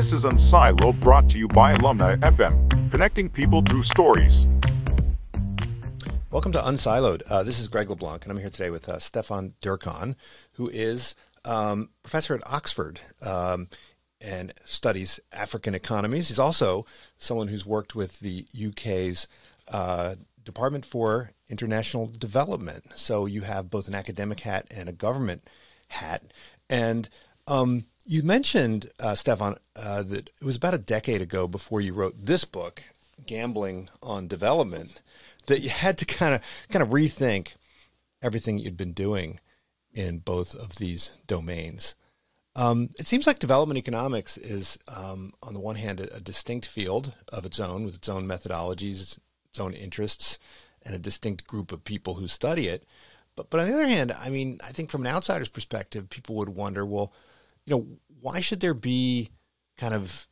This is Unsiloed, brought to you by Alumni FM, connecting people through stories. Welcome to Unsiloed. Uh, this is Greg LaBlanc, and I'm here today with uh, Stefan Dercon, who is um, professor at Oxford um, and studies African economies. He's also someone who's worked with the UK's uh, Department for International Development. So you have both an academic hat and a government hat. And um, you mentioned, uh, Stefan, uh, that it was about a decade ago before you wrote this book, Gambling on Development, that you had to kind of kind of rethink everything you'd been doing in both of these domains. Um, it seems like development economics is, um, on the one hand, a, a, distinct field of its own with its own methodologies, its own interests, and a distinct group of people who study it. But, but on the other hand, I mean, I think from an outsider's perspective, people would wonder, well, you know, why should there be kind of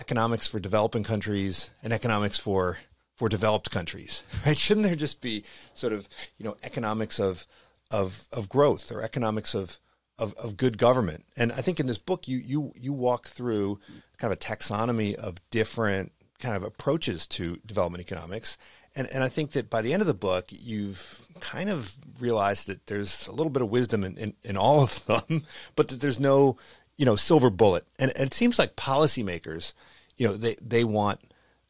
economics for developing countries and economics for for developed countries, right? Shouldn't there just be sort of you know economics of of of growth or economics of of, of good government? And I think in this book you you you walk through kind of a taxonomy of different kind of approaches to development economics. And, and I think that by the end of the book, you've kind of realized that there's a little bit of wisdom in, in, in all of them, but that there's no you know, silver bullet. And, and it seems like policymakers, you know, they, they want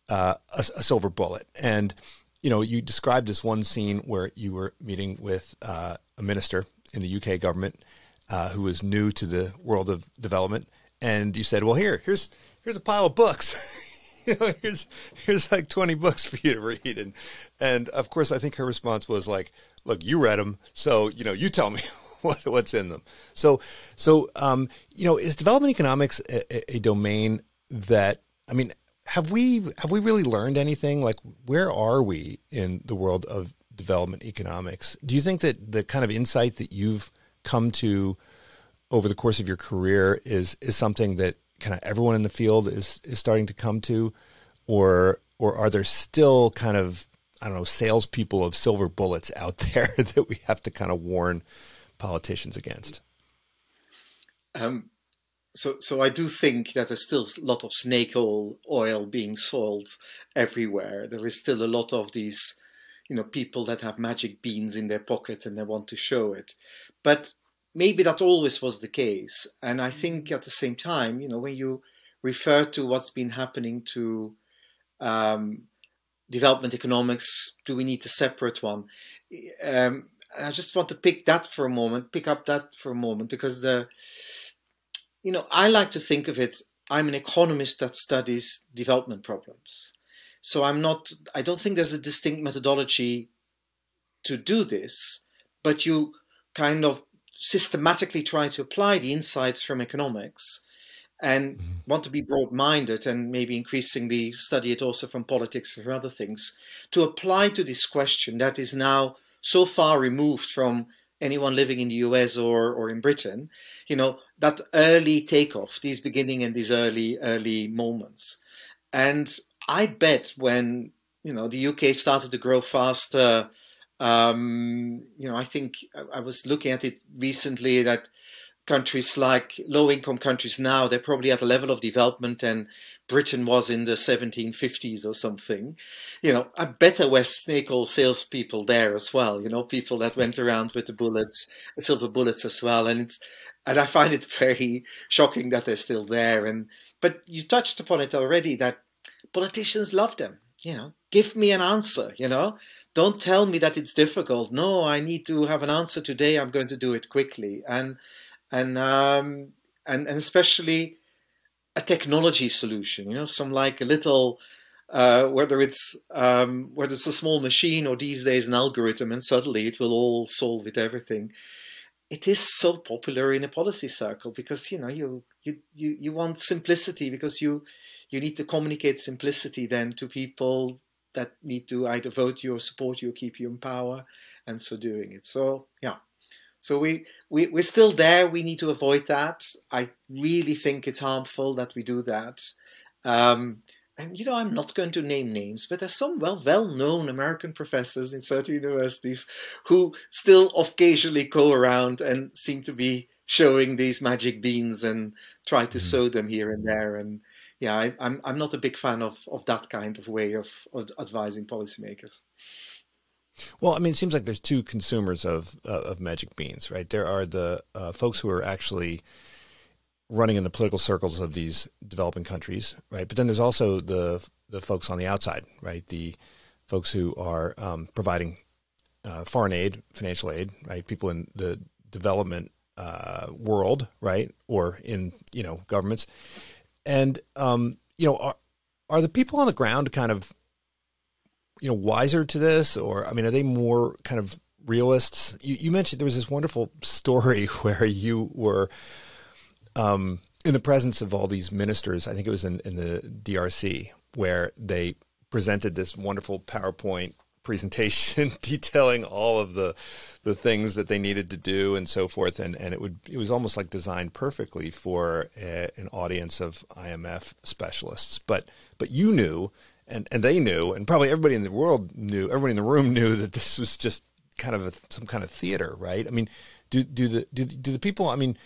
uh, a, a, silver bullet. And, you know, you described this one scene where you were meeting with uh, a minister in the UK government uh, who was new to the world of development. And you said, well, here, here's, here's a pile of books. you know, here's, here's like 20 books for you to read. And, and of course, I think her response was like, look, you read them. So, you know, you tell me what, what's in them. So, so um, you know, is development economics a, a, domain that I mean, have we have we really learned anything? Like, where are we in the world of development economics? Do you think that the kind of insight that you've come to over the course of your career is is something that kind of everyone in the field is is starting to come to, or or are there still kind of I don't know salespeople of silver bullets out there that we have to kind of warn politicians against? Um, so, so I do think that there's still a lot of snake oil, oil being sold everywhere. There is still a lot of these, you know, people that have magic beans in their pocket and they want to show it. But maybe that always was the case. And I think at the same time, you know, when you refer to what's been happening to um, development economics, do we need a separate one? Um, I just want to pick that for a moment, pick up that for a moment, because the, you know, I like to think of it. I'm an economist that studies development problems, so I'm not. I don't think there's a distinct methodology to do this, but you kind of systematically try to apply the insights from economics and mm-hmm. want to be broad-minded and maybe increasingly study it also from politics or other things to apply to this question that is now so far removed from anyone living in the US or, or in Britain, you know, that early takeoff, these beginning and these early, early moments. And I bet when, you know, the UK started to grow faster, um, you know, I think I, was looking at it recently that countries like low income countries now, they're probably at a level of development and Britain was in the 1750s or something. You know, I bet there were snake oil salespeople there as well. You know, people that went around with the bullets, silver bullets as well. And it's, and I find it very shocking that they're still there. And but you touched upon it already that politicians love them. You know, give me an answer. You know, don't tell me that it's difficult. No, I need to have an answer today. I'm going to do it quickly. And and um, and and especially a technology solution, you know, some like a little, uh, whether it's um, whether it's a small machine or these days an algorithm, and suddenly it will all solve it everything. It is so popular in a policy circle because you know you you you, you want simplicity because you you need to communicate simplicity then to people that need to either vote you or support you or keep you in power, and so doing it. So yeah, so we, we, we're still there. We need to avoid that. I really think it's harmful that we do that. Um, and you know, I'm not going to name names, but there's some well well-known American professors in certain universities who still occasionally go around and seem to be showing these magic beans and try to mm-hmm. sow them here and there. And yeah, I, am I'm, I'm not a big fan of, of that kind of way of, of advising policymakers. Well, I mean, it seems like there's two consumers of uh, of magic beans, right? There are the uh, folks who are actually running in the political circles of these developing countries, right? But then there's also the the folks on the outside, right? The folks who are um, providing uh, foreign aid, financial aid, right? People in the development uh, world, right, or in you know governments, and um, you know are are the people on the ground kind of you know wiser to this, or I mean, are they more kind of realists? You, you mentioned there was this wonderful story where you were um, in the presence of all these ministers. I think it was in, in the DRC where they presented this wonderful PowerPoint presentation detailing all of the the things that they needed to do and so forth. And and it would it was almost like designed perfectly for a, an audience of IMF specialists. But but you knew and and they knew and probably everybody in the world knew everybody in the room knew that this was just kind of a, some kind of theater right? I mean do do the do, do the people i mean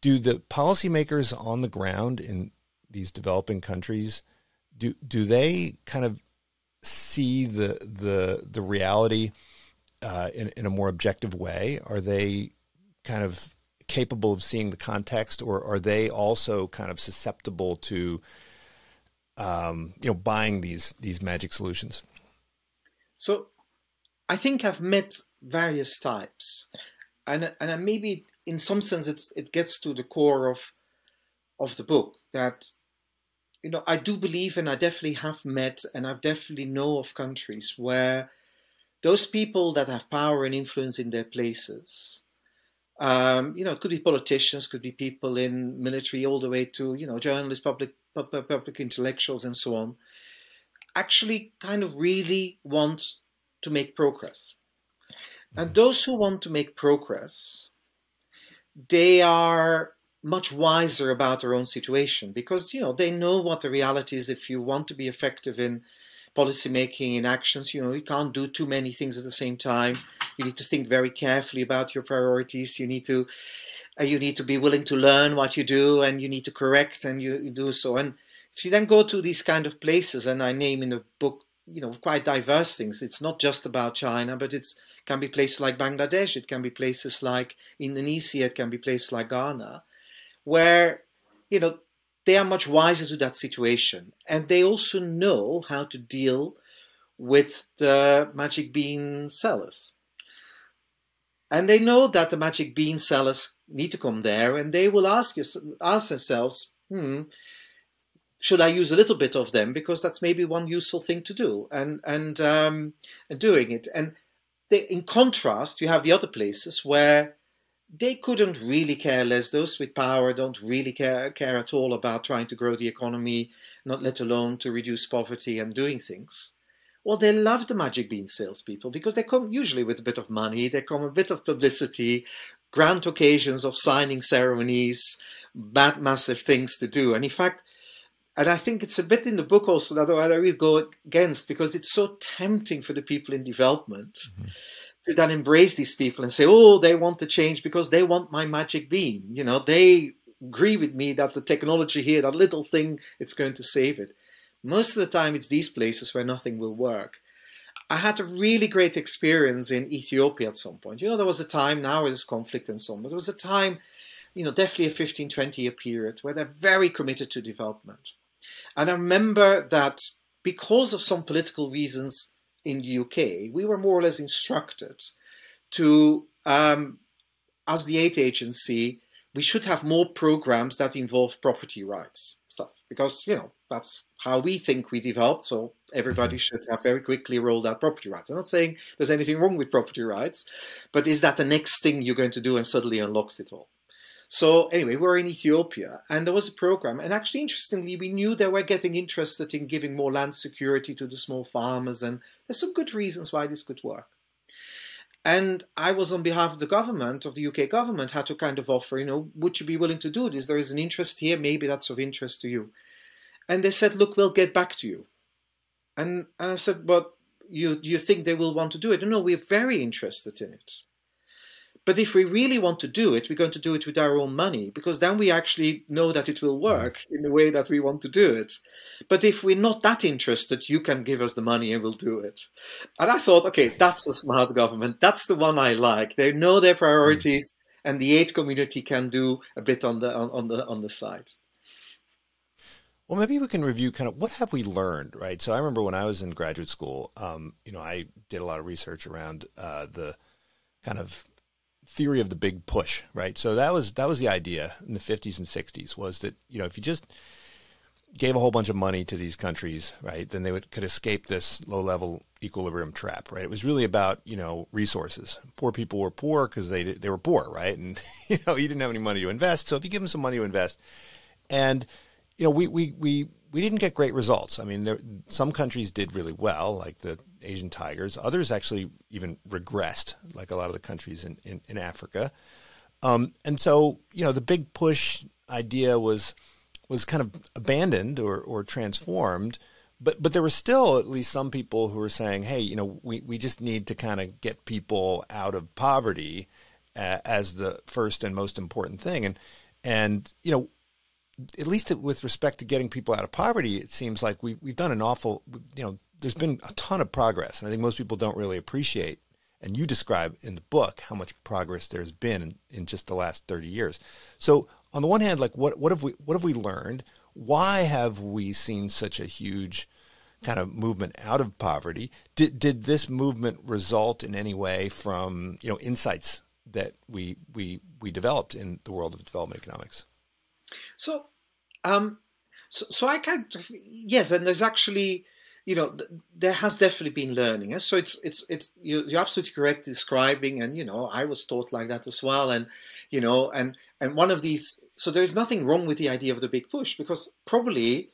do the policymakers on the ground in these developing countries do do they kind of see the the the reality uh, in in a more objective way? Are they kind of capable of seeing the context, or are they also kind of susceptible to um, you know buying these these magic solutions? So, I think I've met various types, and and maybe in some sense it's it gets to the core of of the book that you know, I do believe, and I definitely have met, and I definitely know of countries where those people that have power and influence in their places, um, you know, it could be politicians, could be people in military, all the way to you know journalists, public public, public intellectuals, and so on, actually kind of really want to make progress. And mm-hmm. those who want to make progress, they are much wiser about their own situation because you know they know what the reality is. If you want to be effective in policy making in actions you know you can't do too many things at the same time. You need to think very carefully about your priorities. You need to uh, you need to be willing to learn what you do and you need to correct and you, you do so. And if you then go to these kind of places and i name in the book you know quite diverse things it's not just about china but it's can be places like bangladesh it can be places like indonesia it can be places like ghana where you know they are much wiser to that situation. And they also know how to deal with the magic bean sellers. And they know that the magic bean sellers need to come there and they will ask you, ask themselves hmm should I use a little bit of them? Because that's maybe one useful thing to do and and um, and doing it. And they, in contrast you have the other places where they couldn't really care less. Those with power don't really care, care at all about trying to grow the economy, not let alone to reduce poverty and doing things. Well, they love the magic bean salespeople because they come usually with a bit of money, they come a bit of publicity, grand occasions of signing ceremonies, bad massive things to do. And in fact, and I think it's a bit in the book also that I really go against because it's so tempting for the people in development. Mm-hmm to then embrace these people and say, oh, they want to change because they want my magic bean. You know, they agree with me that the technology here, that little thing, it's going to save it. Most of the time, it's these places where nothing will work. I had a really great experience in Ethiopia at some point. You know, there was a time, now there's conflict and so on, but there was a time, you know, definitely a 15, 20 year period where they're very committed to development. And I remember that because of some political reasons, in the UK, we were more or less instructed to, um, as the aid agency, we should have more programs that involve property rights stuff because you know that's how we think we developed. So everybody mm-hmm. should have very quickly rolled out property rights. I'm not saying there's anything wrong with property rights, but is that the next thing you're going to do and suddenly unlocks it all? So anyway, we are in Ethiopia and there was a program. And actually, interestingly, we knew they were getting interested in giving more land security to the small farmers. And there's some good reasons why this could work. And I was on behalf of the government, of the UK government, had to kind of offer, you know, would you be willing to do this? There is an interest here, maybe that's of interest to you. And they said, look, we'll get back to you. And, and I said, but you, you think they will want to do it? No, we're very interested in it. But if we really want to do it, we're going to do it with our own money because then we actually know that it will work in the way that we want to do it. But if we're not that interested, you can give us the money and we'll do it. And I thought, okay, that's a smart government. That's the one I like. They know their priorities, and the aid community can do a bit on the on, on the on the side. Well, maybe we can review kind of what have we learned, right? So I remember when I was in graduate school, um, you know, I did a lot of research around uh, the kind of theory of the big push, right? So that was that was the idea in the 50s and 60s was that you know if you just gave a whole bunch of money to these countries, right, then they would could escape this low level equilibrium trap, right? It was really about you know resources. Poor people were poor because they they were poor, right? And you know you didn't have any money to invest. So if you give them some money to invest, and you know we we we we didn't get great results. I mean, there, some countries did really well, like the Asian tigers. Others actually even regressed, like a lot of the countries in, in, in Africa. Um, and so, you know, the big push idea was was kind of abandoned or, or transformed. But but there were still at least some people who were saying, hey, you know, we, we just need to kind of get people out of poverty uh, as the first and most important thing. And and you know, at least with respect to getting people out of poverty, it seems like we we've done an awful, you know, there's been a ton of progress, and I think most people don't really appreciate. And you describe in the book how much progress there's been in, in just the last 30 years. So on the one hand, like what what have we what have we learned? Why have we seen such a huge kind of movement out of poverty? Did did this movement result in any way from you know insights that we we we developed in the world of development economics? So, um, so, so I can yes, and there's actually you know, th- there has definitely been learning. Eh? So it's it's it's you're absolutely correct describing, and you know, I was taught like that as well, and you know, and and one of these. So there is nothing wrong with the idea of the big push because probably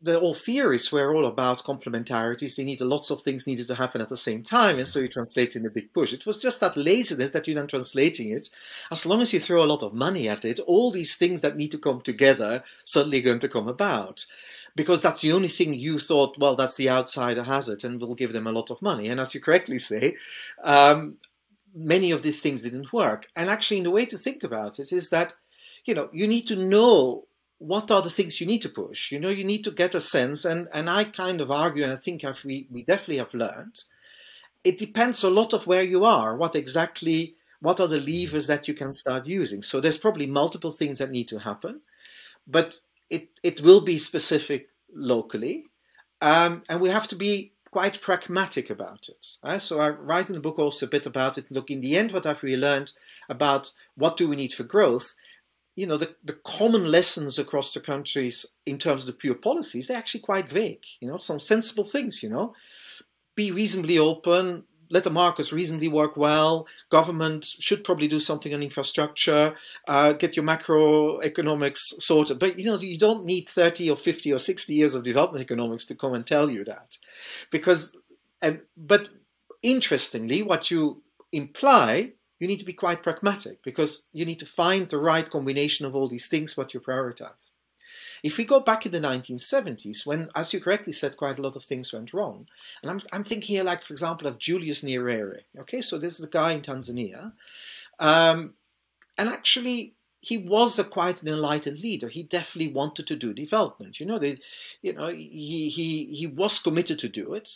the all theories were all about complementarities. They needed lots of things needed to happen at the same time, and so you translate in the big push. It was just that laziness that you're then translating it. As long as you throw a lot of money at it, all these things that need to come together suddenly going to come about because that's the only thing you thought, well, that's the outsider has it and we'll give them a lot of money. And as you correctly say, um, many of these things didn't work. And actually, in the way to think about it is that, you know, you need to know what are the things you need to push. You know, you need to get a sense. And, and I kind of argue, and I think we, we definitely have learned, it depends a lot of where you are, what exactly, what are the levers that you can start using. So there's probably multiple things that need to happen. But it, it will be specific locally, um, and we have to be quite pragmatic about it. Uh, so I write in the book also a bit about it. Look, in the end, what I've really learned about what do we need for growth, you know, the, the common lessons across the countries in terms of the pure policies, they're actually quite vague. You know, some sensible things, you know, be reasonably open, let the markets reasonably work well. Government should probably do something on infrastructure. Uh, get your macroeconomics sorted. But you know, you don't need 30 or 50 or 60 years of development economics to come and tell you that, because and but interestingly, what you imply you need to be quite pragmatic because you need to find the right combination of all these things what you prioritize. If we go back in the 1970s, when, as you correctly said, quite a lot of things went wrong, and I'm, I'm thinking here, like, for example, of Julius Nyerere. Okay, so this is a guy in Tanzania. Um, and actually, he was a quite an enlightened leader. He definitely wanted to do development. You know, they, you know, he, he, he was committed to do it,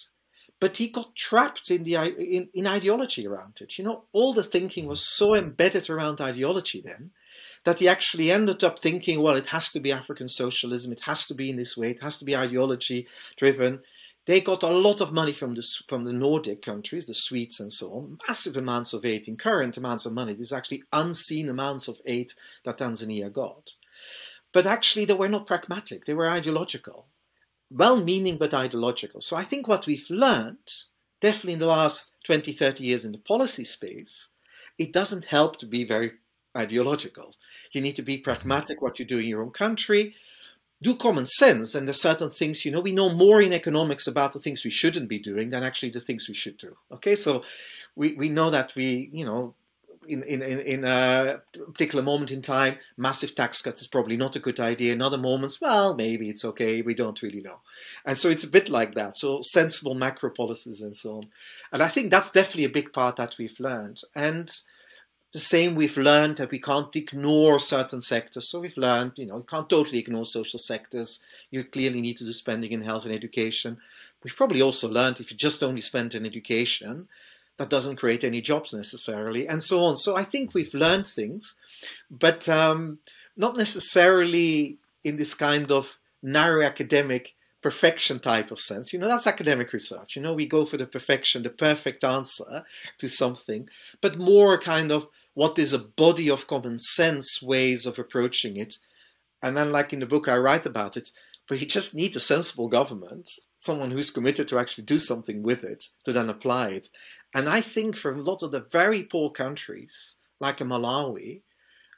but he got trapped in the in, in ideology around it. You know, all the thinking was so embedded around ideology then that he actually ended up thinking, well, it has to be African socialism, it has to be in this way, it has to be ideology driven. They got a lot of money from the from the Nordic countries, the Swedes and so on, massive amounts of aid in current amounts of money. There's actually unseen amounts of aid that Tanzania got. But actually, they were not pragmatic, they were ideological. Well meaning, but ideological. So I think what we've learned, definitely in the last 20, 30 years in the policy space, it doesn't help to be very ideological. You need to be pragmatic what you do in your own country. Do common sense, and there's certain things, you know, we know more in economics about the things we shouldn't be doing than actually the things we should do. Okay, so we, we know that we, you know, in, in, in a particular moment in time, massive tax cuts is probably not a good idea. In other moments, well, maybe it's okay. We don't really know. And so it's a bit like that. So sensible macro policies and so on. And I think that's definitely a big part that we've learned. And the same we've learned that we can't ignore certain sectors. So we've learned, you know, you can't totally ignore social sectors. You clearly need to do spending in health and education. We've probably also learned if you just only spend in education, that doesn't create any jobs necessarily, and so on. So I think we've learned things, but um, not necessarily in this kind of narrow academic perfection type of sense. You know, that's academic research. You know, we go for the perfection, the perfect answer to something, but more kind of what is a body of common sense ways of approaching it. And then, like in the book, I write about it, but you just need a sensible government, someone who's committed to actually do something with it, to then apply it. And I think for a lot of the very poor countries, like in Malawi,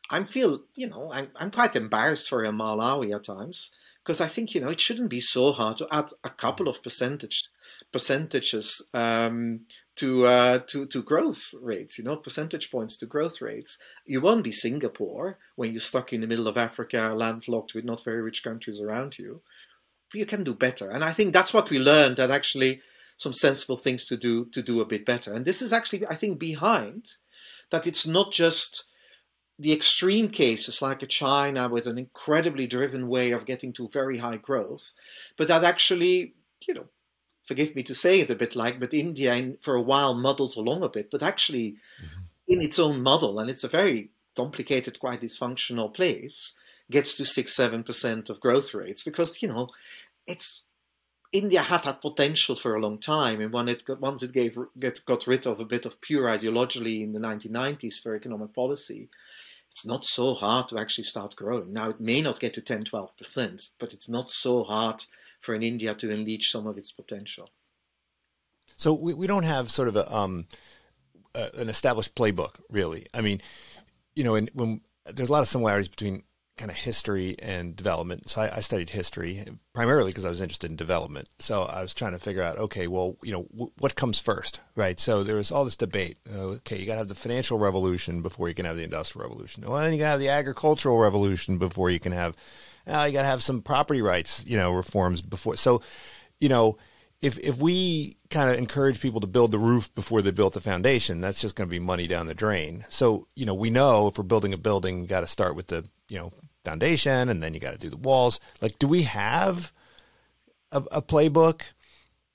I feel, you know, I'm, I'm quite embarrassed for Malawi at times because I think, you know, it shouldn't be so hard to add a couple of percentage percentages um, to uh, to to growth rates. You know, percentage points to growth rates. You won't be Singapore when you're stuck in the middle of Africa, landlocked with not very rich countries around you. But you can do better, and I think that's what we learned. That actually some sensible things to do to do a bit better. And this is actually, I think, behind that. It's not just the extreme cases like a China with an incredibly driven way of getting to very high growth, but that actually, you know, forgive me to say it a bit like, but India in, for a while muddled along a bit, but actually mm-hmm. in its own muddle, and it's a very complicated, quite dysfunctional place, gets to six, seven percent of growth rates because you know it's India had that potential for a long time, and when it got, once it gave get, got rid of a bit of pure ideology in the 1990s for economic policy, it's not so hard to actually start growing. Now, it may not get to 10, 12%, but it's not so hard for an India to unleash some of its potential. So we, we don't have sort of a, um, uh, an established playbook, really. I mean, you know, in, when there's a lot of similarities between kind of history and development. So I, I studied history primarily because I was interested in development. So I was trying to figure out, okay, well, you know, what comes first, right? So there was all this debate. Uh, okay, you got to have the financial revolution before you can have the industrial revolution. Well, then you got to have the agricultural revolution before you can have. Uh, you got to have some property rights, you know, reforms before. So, you know, if if we kind of encourage people to build the roof before they built the foundation, that's just going to be money down the drain. So, you know, we know if we're building a building, got to start with the, you know, foundation and then you got to do the walls. Like, do we have a, a playbook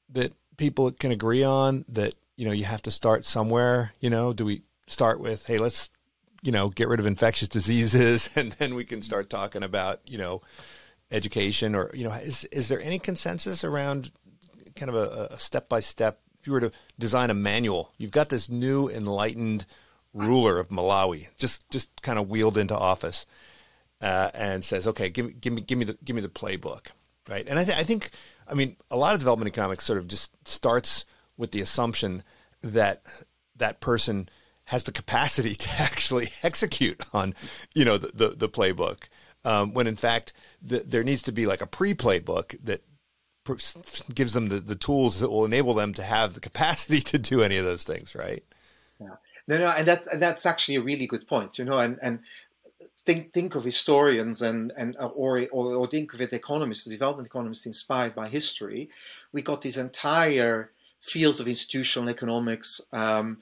that people can agree on that, you know, you have to start somewhere? You know, do we start with, hey, let's, you know, get rid of infectious diseases and then we can start talking about, you know, education or, you know, is, is there any consensus around kind of a step by step? If you were to design a manual, you've got this new enlightened ruler of Malawi just just kind of wheeled into office uh, and says, "Okay, give me give me give me the give me the playbook." Right, and I, th- I think I mean a lot of development economics sort of just starts with the assumption that that person has the capacity to actually execute on you know the the, the playbook. Um, when in fact the, there needs to be like a pre-playbook that gives them the, the tools that will enable them to have the capacity to do any of those things right? Yeah. No no and that and that's actually a really good point you know and and think think of historians and and uh, or or, or think of it economists, development economists inspired by history. We got this entire field of institutional economics. Um,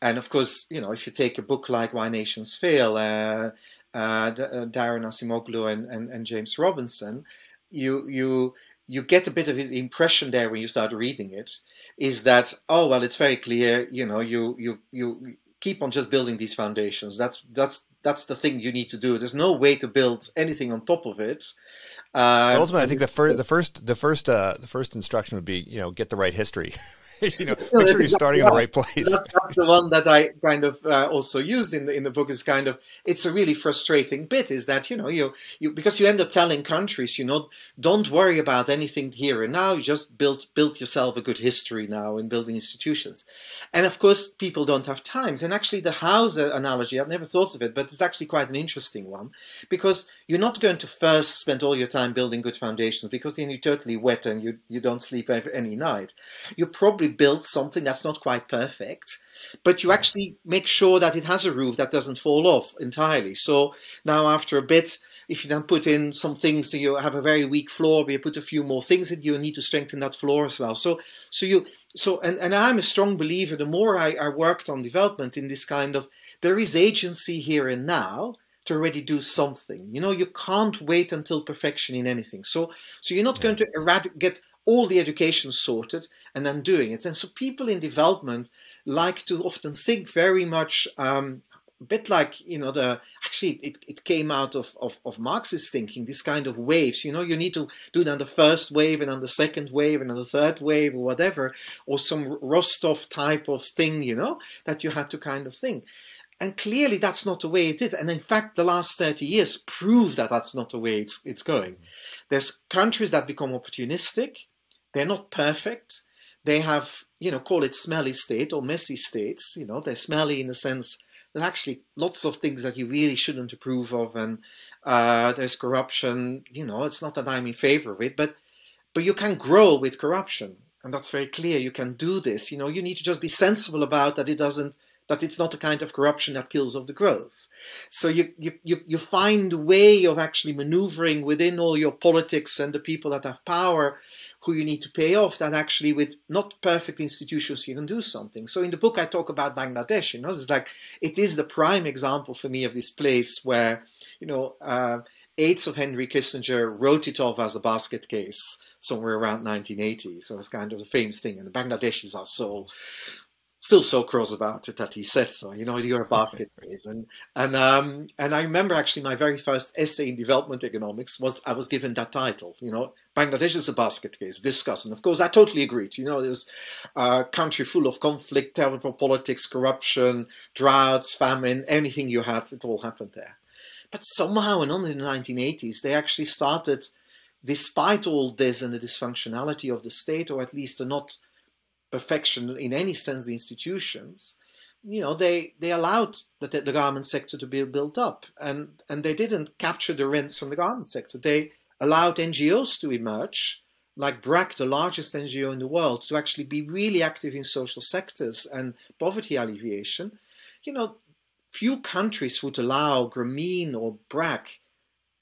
and of course, you know, if you take a book like Why Nations Fail, uh, uh, uh Daron Acemoglu and, and, and, James Robinson, you you you get a bit of an impression there when you start reading it, is that oh well, it's very clear, you know, you you you keep on just building these foundations. That's that's that's the thing you need to do. There's no way to build anything on top of it. Uh, ultimately, I think the first the first the first uh, the first instruction would be you know get the right history. you know, make sure you're starting in the right place. That's, that's, the one that I kind of uh, also use in the in the book. Is kind of it's a really frustrating bit. Is that you know you you because you end up telling countries you know don't worry about anything here and now. You just build build yourself a good history now in building institutions, and of course people don't have times. And actually, the house analogy I've never thought of it, but it's actually quite an interesting one because you're not going to first spend all your time building good foundations because then you're totally wet and you you don't sleep any night. You probably build something that's not quite perfect, but you actually make sure that it has a roof that doesn't fall off entirely. So now after a bit, if you then put in some things, so you have a very weak floor, but you put a few more things in, you need to strengthen that floor as well. So, so you, so, and, and I'm a strong believer, the more I, I worked on development in this kind of there is agency here and now to already do something. You know, you can't wait until perfection in anything. So, so you're not yeah. going to get all the education sorted and then doing it. And so people in development like to often think very much um, a bit like you know the actually it, it came out of, of, of marxist thinking this kind of waves you know you need to do on the first wave and on the second wave and on the third wave or whatever or some Rostow type of thing you know that you had to kind of think. And clearly that's not the way it is. And in fact the last 30 years prove that that's not the way it's, it's going. There's countries that become opportunistic. They're not perfect they have you know call it smelly state or messy states you know they're smelly in the sense there's actually lots of things that you really shouldn't approve of, and uh, there's corruption. You know, it's not that I'm in favor of it, but but you can grow with corruption, and that's very clear. You can do this. You know, you need to just be sensible about that. It doesn't that it's not the kind of corruption that kills off the growth. So you, you, you, you find a way of actually maneuvering within all your politics and the people that have power who you need to pay off that actually with not perfect institutions you can do something. So in the book i talk about bangladesh you know it's like it is the prime example for me of this place where you know uh, aides of henry kissinger wrote it off as a basket case somewhere around 1980 so it's kind of a famous thing. And the bangladeshis are so still so cross about it that he said so. You know, you're a basket case, and and um, and I remember actually my very first essay in development economics was I was given that title. You know, Bangladesh is a basket case. Discuss, and of course I totally agreed. You know, it was a country full of conflict, terrible politics, corruption, droughts, famine, anything you had, it all happened there. But somehow, and only in the 1980s, they actually started, despite all this and the dysfunctionality of the state, or at least the not perfection in any sense the institutions you know they they allowed the, the garment sector to be built up and and they didn't capture the rents from the garment sector they allowed ngos to emerge like BRAC, the largest NGO in the world, to actually be really active in social sectors and poverty alleviation. You know, few countries would allow Grameen or BRAC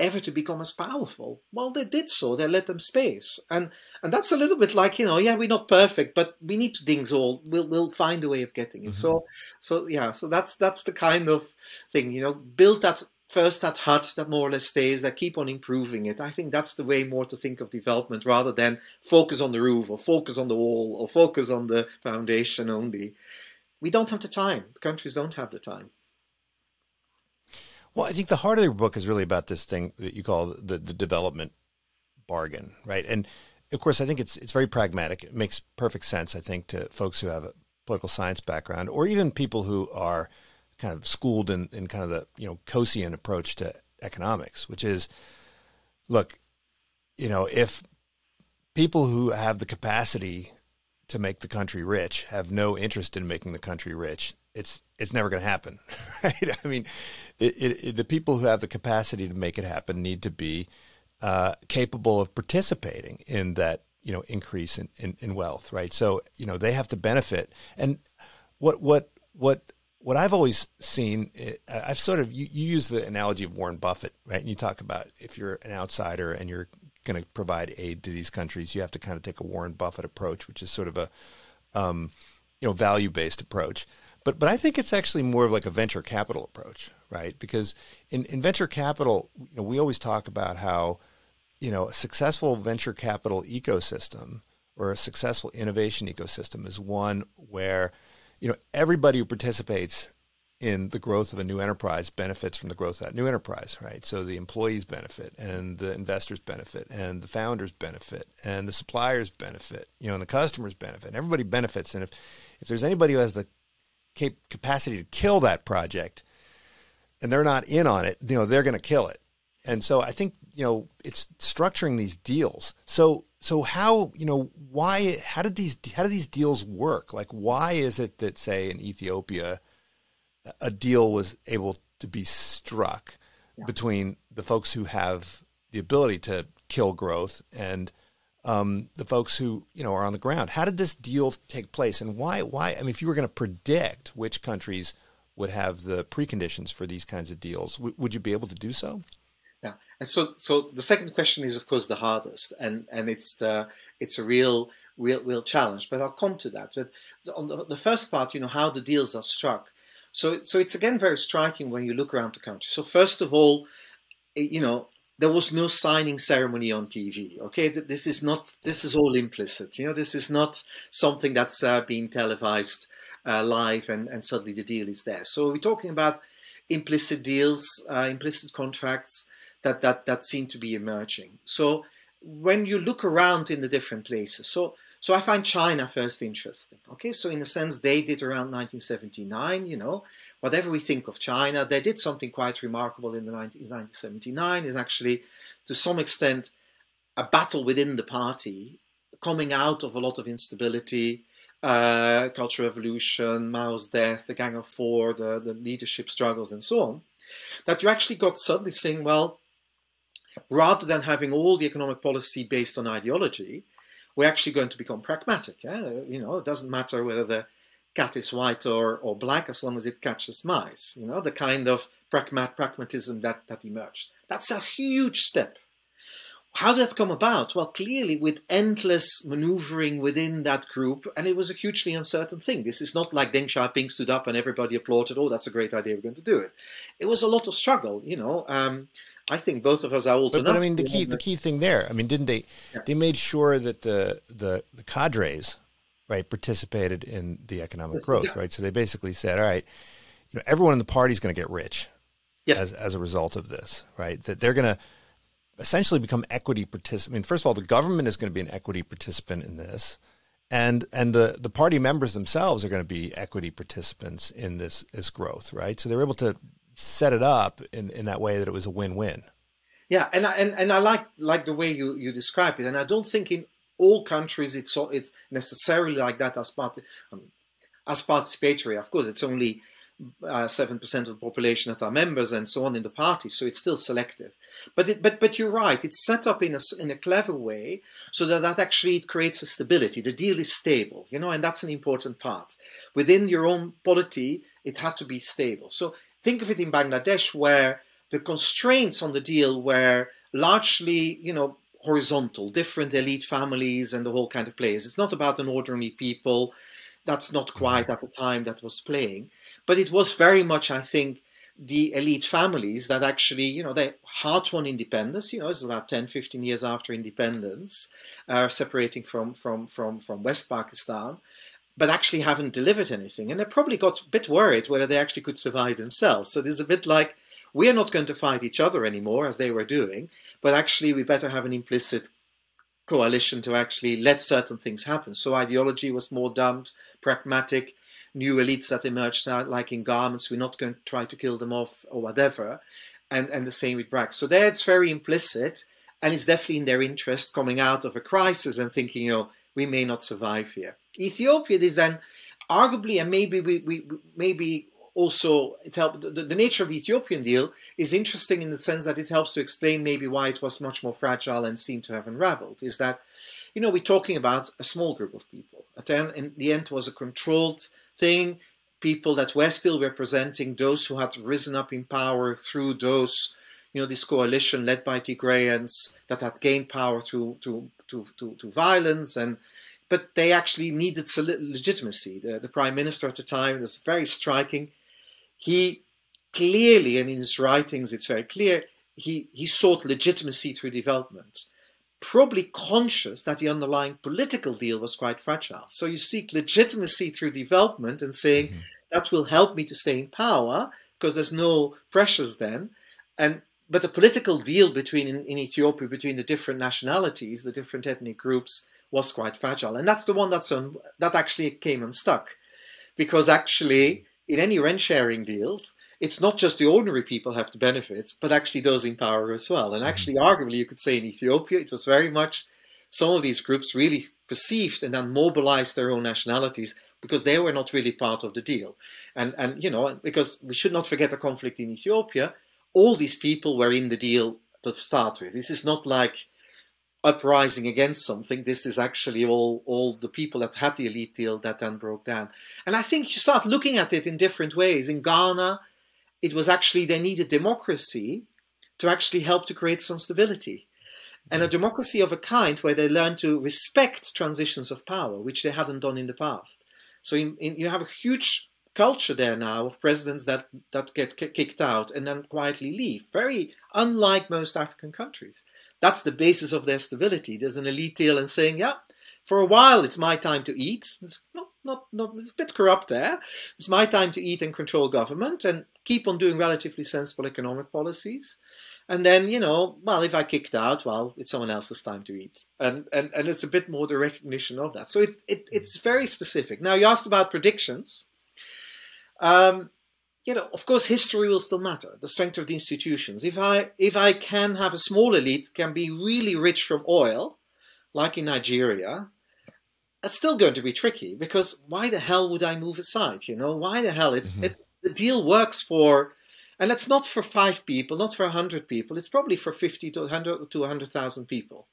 ever to become as powerful. Well, they did so. They let them space, and and that's a little bit like you know, yeah, we're not perfect, but we need to things all. We'll we'll find a way of getting it. Mm-hmm. So so yeah, so that's that's the kind of thing you know. Build that first that hut that more or less stays. That keep on improving it. I think that's the way more to think of development rather than focus on the roof or focus on the wall or focus on the foundation only. We don't have the time. Countries don't have the time. Well, I think the heart of your book is really about this thing that you call the, the development bargain, right? And of course, I think it's it's very pragmatic. It makes perfect sense, I think, to folks who have a political science background, or even people who are kind of schooled in, in kind of the you know Coasean approach to economics, which is, look, you know, if people who have the capacity to make the country rich have no interest in making the country rich, it's it's never going to happen, right? I mean, it, it, the people who have the capacity to make it happen need to be uh, capable of participating in that you know increase in, in, in, wealth, right? So you know they have to benefit. And what what what what I've always seen, I've sort of you, you use the analogy of Warren Buffett, right? And you talk about if you're an outsider and you're going to provide aid to these countries, you have to kind of take a Warren Buffett approach, which is sort of a um, you know value based approach. But but I think it's actually more of like a venture capital approach, right? Because in, in venture capital, you know, we always talk about how, you know, a successful venture capital ecosystem or a successful innovation ecosystem is one where, you know, everybody who participates in the growth of a new enterprise benefits from the growth of that new enterprise, right? So the employees benefit and the investors benefit and the founders benefit and the suppliers benefit, you know, and the customers benefit. Everybody benefits. And if, if there's anybody who has the capacity to kill that project and they're not in on it, you know, they're going to kill it. And so I think, you know, it's structuring these deals. So so how, you know, why how did these how do these deals work? Like why is it that say in Ethiopia a deal was able to be struck yeah. between the folks who have the ability to kill growth and um, the folks who you know are on the ground. How did this deal take place, and why? Why? I mean, if you were going to predict which countries would have the preconditions for these kinds of deals, would you be able to do so? Yeah, and so so the second question is of course the hardest, and and it's the it's a real real real challenge. But I'll come to that. But on the, the first part, you know, how the deals are struck. So, so it's again very striking when you look around the country. So first of all, you know, there was no signing ceremony on TV. Okay, this is not. This is all implicit. You know, this is not something that's uh, being televised uh, live and, and suddenly the deal is there. So we're talking about implicit deals, uh, implicit contracts that that that seem to be emerging. So when you look around in the different places, so so I find China first interesting. Okay, so in a sense, they did around 1979. You know, whatever we think of China, they did something quite remarkable in the 19, 1979. Is actually, to some extent, a battle within the party, coming out of a lot of instability, uh, Cultural Revolution, Mao's death, the Gang of Four, the, the leadership struggles, and so on. That you actually got suddenly saying, well, rather than having all the economic policy based on ideology, we're actually going to become pragmatic. Yeah? You know, it doesn't matter whether the cat is white or, or black as long as it catches mice. You know, the kind of pragmat, pragmatism that, that emerged. That's a huge step. How did that come about? Well, clearly with endless maneuvering within that group, and it was a hugely uncertain thing. This is not like Deng Xiaoping stood up and everybody applauded, oh, that's a great idea, we're going to do it. It was a lot of struggle, you know. Um, I think both of us are old but, enough. But I mean, the key the key thing there. I mean, didn't they? Yeah. They made sure that the the the cadres, right, participated in the economic yes, growth, right. So they basically said, all right, you know, everyone in the party is going to get rich, yes. as as a result of this, right? That they're going to essentially become equity participants. I mean, first of all, the government is going to be an equity participant in this. And and the, the party members themselves are going to be equity participants in this, this growth, right? So they're able to set it up in, in that way that it was a win-win. Yeah, and I, and, and I like like the way you, you describe it, and I don't think in all countries it's it's necessarily like that as part um, as participatory. Of course, it's only seven uh, percent of the population that are members and so on in the party, so it's still selective. But it, but but you're right; it's set up in a in a clever way so that that actually it creates a stability. The deal is stable, you know, and that's an important part. Within your own polity, it had to be stable. So Think of it in Bangladesh where the constraints on the deal were largely, you know, horizontal, different elite families and the whole kind of players. It's not about an ordinary people. That's not quite at the time that was playing. But it was very much, I think, the elite families that actually, you know, they hard won independence. You know, it's about 10, 15 years after independence, uh, separating from, from, from, from West Pakistan but actually haven't delivered anything. And they probably got a bit worried whether they actually could survive themselves. So there's a bit like, we're not going to fight each other anymore as they were doing, but actually we better have an implicit coalition to actually let certain things happen. So ideology was more dumped, pragmatic, new elites that emerged out, like in garments, we're not going to try to kill them off or whatever. And, and the same with BRACs. So there it's very implicit, and it's definitely in their interest coming out of a crisis and thinking, you know, we may not survive here. Ethiopia is then arguably, and maybe we, we maybe also it helped. The, the, nature of the Ethiopian deal is interesting in the sense that it helps to explain maybe why it was much more fragile and seemed to have unraveled. Is that you know we're talking about a small group of people. At the end, in the end, was a controlled thing. People that were still representing those who had risen up in power through those you know, this coalition led by Tigrayans that had gained power through to, to, to, to violence and but they actually needed legitimacy. The, the prime minister at the time was very striking. He clearly, and in his writings, it's very clear, he, he sought legitimacy through development, probably conscious that the underlying political deal was quite fragile. So you seek legitimacy through development and saying, mm-hmm. that will help me to stay in power because there's no pressures then. And but the political deal between in, in, Ethiopia between the different nationalities, the different ethnic groups, was quite fragile, and that's the one that's un, that actually came unstuck, because actually in any rent sharing deals, it's not just the ordinary people have the benefits, but actually those in power as well. And actually, mm-hmm. arguably, you could say in Ethiopia, it was very much some of these groups really perceived and then mobilized their own nationalities because they were not really part of the deal. And and you know, because we should not forget the conflict in Ethiopia all these people were in the deal to start with. This is not like uprising against something. This is actually all, all the people that had the elite deal that then broke down. And I think you start looking at it in different ways. In Ghana, it was actually they needed democracy to actually help to create some stability. And a mm. democracy of a kind where they learn to respect transitions of power, which they hadn't done in the past. So in, in, you have a huge culture there now of presidents that, that get kicked out and then quietly leave. Very unlike most African countries. That's the basis of their stability. There's an elite deal and saying, yeah, for a while it's my time to eat. It's not, not, it's a bit corrupt there. It's my time to eat and control government and keep on doing relatively sensible economic policies. And then, you know, well, if I kicked out, well, it's someone else's time to eat. And and, and it's a bit more the recognition of that. So it, it it's very specific. Now, you asked about predictions. Um, you know, of course, history will still matter. The strength of the institutions. If I if I can have a small elite can be really rich from oil, like in Nigeria, that's still going to be tricky because why the hell would I move aside? You know, why the hell? It's mm-hmm. it's the deal works for, and it's not for five people, not for hundred people. It's probably for fifty to hundred to hundred thousand people.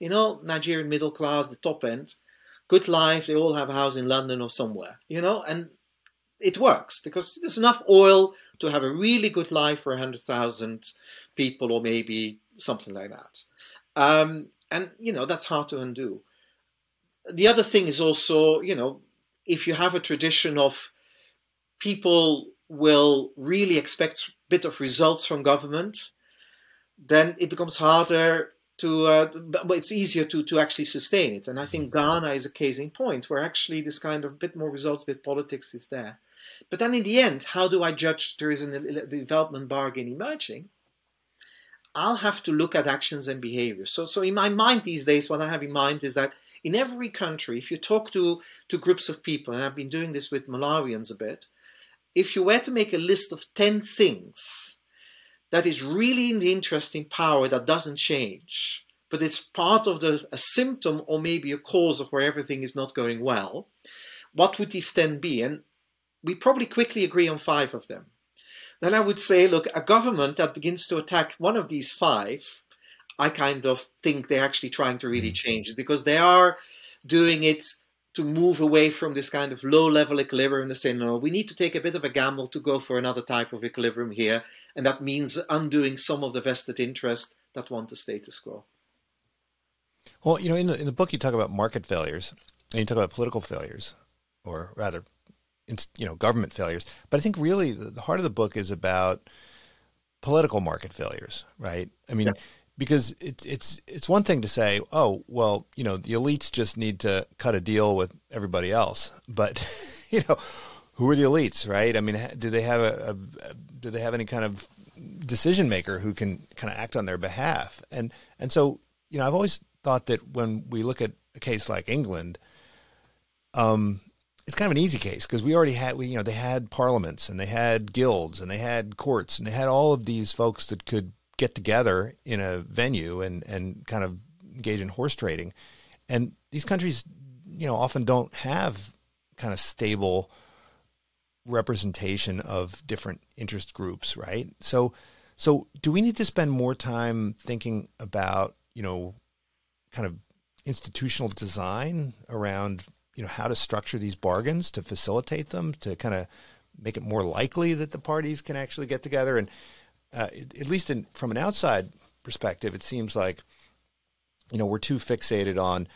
You know, Nigerian middle class, the top end, good life. They all have a house in London or somewhere. You know, and it works because there's enough oil to have a really good life for 100,000 people or maybe something like that. Um, and, you know, that's hard to undo. The other thing is also, you know, if you have a tradition of people will really expect a bit of results from government, then it becomes harder to, uh, but it's easier to, to actually sustain it. And I think Ghana is a case in point where actually this kind of bit more results, bit politics is there. But then in the end, how do I judge there is a development bargain emerging? I'll have to look at actions and behavior. So, so in my mind these days, what I have in mind is that in every country, if you talk to, to groups of people, and I've been doing this with Malawians a bit, if you were to make a list of 10 things that is really in the interesting power that doesn't change, but it's part of the, a symptom or maybe a cause of where everything is not going well, what would these 10 be? And we probably quickly agree on five of them. Then I would say, look, a government that begins to attack one of these five, I kind of think they're actually trying to really mm. change it because they are doing it to move away from this kind of low level equilibrium. They say, no, we need to take a bit of a gamble to go for another type of equilibrium here. And that means undoing some of the vested interests that want the status quo. Well, you know, in the, in the book, you talk about market failures and you talk about political failures, or rather you know government failures. But I think really the heart of the book is about political market failures, right? I mean, yeah. Because it's it's it's one thing to say, oh well, you know, the elites just need to cut a deal with everybody else, but you know, who are the elites, right? I mean, do they have a, a do they have any kind of decision maker who can kind of act on their behalf? And and so you know, I've always thought that when we look at a case like England, um, it's kind of an easy case because we already had we you know they had parliaments and they had guilds and they had courts and they had all of these folks that could get together in a venue and and kind of engage in horse trading. And these countries you know often don't have kind of stable representation of different interest groups right? So so do we need to spend more time thinking about you know kind of institutional design around you know how to structure these bargains to facilitate them to kind of make it more likely that the parties can actually get together? And uh, at least in, from an outside perspective it seems like you know we're too fixated on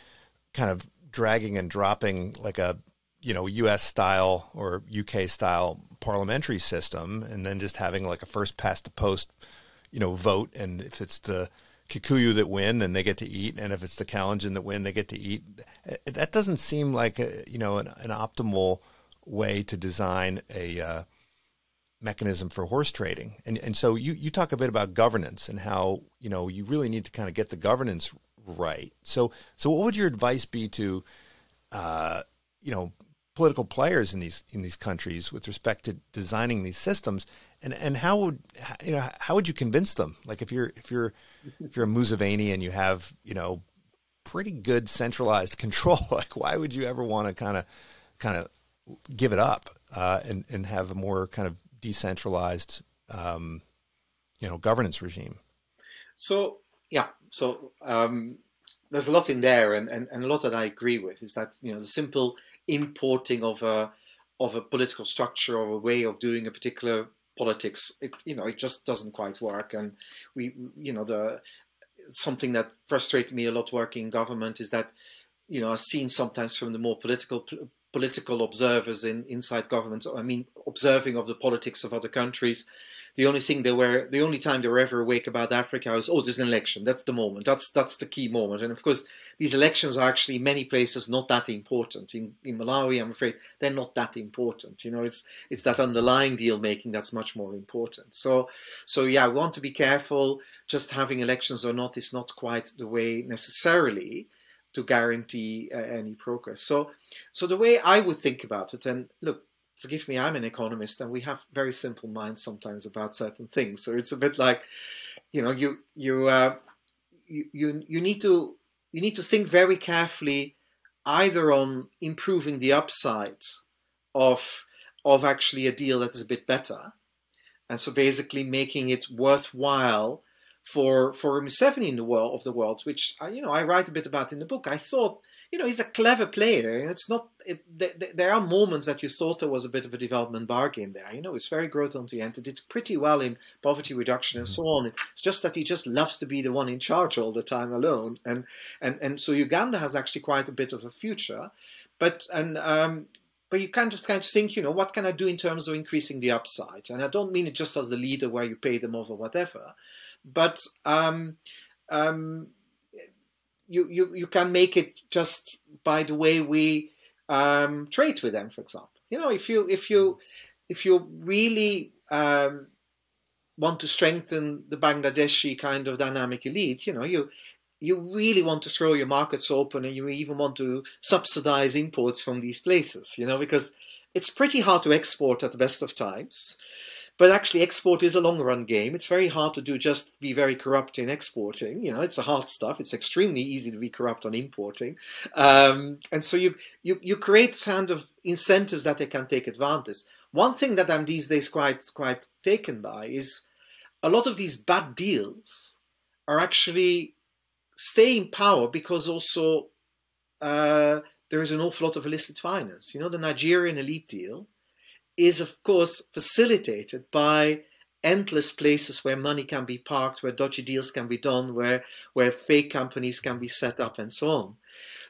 kind of dragging and dropping like a you know US style or UK style parliamentary system and then just having like a first past the post you know vote and if it's the Kikuyu that win then they get to eat, and if it's the Kalenjin that win, they get to eat. That doesn't seem like a, you know an, an optimal way to design a uh, mechanism for horse trading. And and so you you talk a bit about governance and how you know you really need to kind of get the governance right. So so what would your advice be to uh, you know political players in these in these countries with respect to designing these systems and and how would you know how would you convince them like if you're if you're if you're a Museveni and you have you know pretty good centralized control like why would you ever want to kind of kind of give it up uh, and and have a more kind of decentralized um, you know governance regime so yeah so um, there's a lot in there and, and, and a lot that I agree with is that you know the simple importing of a of a political structure or a way of doing a particular politics. It you know it just doesn't quite work, and we you know the something that frustrated me a lot working in government is that you know I've seen sometimes from the more political political observers in inside governments. I mean, observing of the politics of other countries. The only thing they were, the only time they were ever awake about Africa was, oh, there's an election. That's the moment. That's that's the key moment. And of course, these elections are actually in many places not that important. In in Malawi, I'm afraid they're not that important. You know, it's it's that underlying deal making that's much more important. So so yeah, we want to be careful. Just having elections or not is not quite the way necessarily to guarantee uh, any progress. So, so the way I would think about it, and look, forgive me, I'm an economist, and we have very simple minds sometimes about certain things. So it's a bit like, you know, you you uh, you, you you need to you need to think very carefully, either on improving the upside of of actually a deal that is a bit better, and so basically making it worthwhile for for Museveni in the world of the world, which I, you know I write a bit about in the book. I thought you know he's a clever player. It's not it, th- there are moments that you thought there was a bit of a development bargain there. You know, he's very growth oriented. Did pretty well in poverty reduction and so on. It's just that he just loves to be the one in charge all the time alone. And and and so Uganda has actually quite a bit of a future, but and um, but you can't just kind of think, you know, what can I do in terms of increasing the upside? And I don't mean it just as the leader where you pay them off or whatever, but um, um, you, you you can make it just by the way we um, trade with them, for example. You know, if you if you if you really um, want to strengthen the Bangladeshi kind of dynamic elite, you know, you you really want to throw your markets open, and you even want to subsidize imports from these places. You know, because it's pretty hard to export at the best of times. But actually, export is a long run game. It's very hard to do just be very corrupt in exporting. You know, it's a hard stuff. It's extremely easy to be corrupt on importing. Um, and so you, you, you create kind of incentives that they can take advantage. One thing that I'm these days quite, quite taken by is a lot of these bad deals are actually stay in power because also uh, there is an awful lot of illicit finance. You know, the Nigerian elite deal is of course facilitated by endless places where money can be parked, where dodgy deals can be done, where where fake companies can be set up, and so on.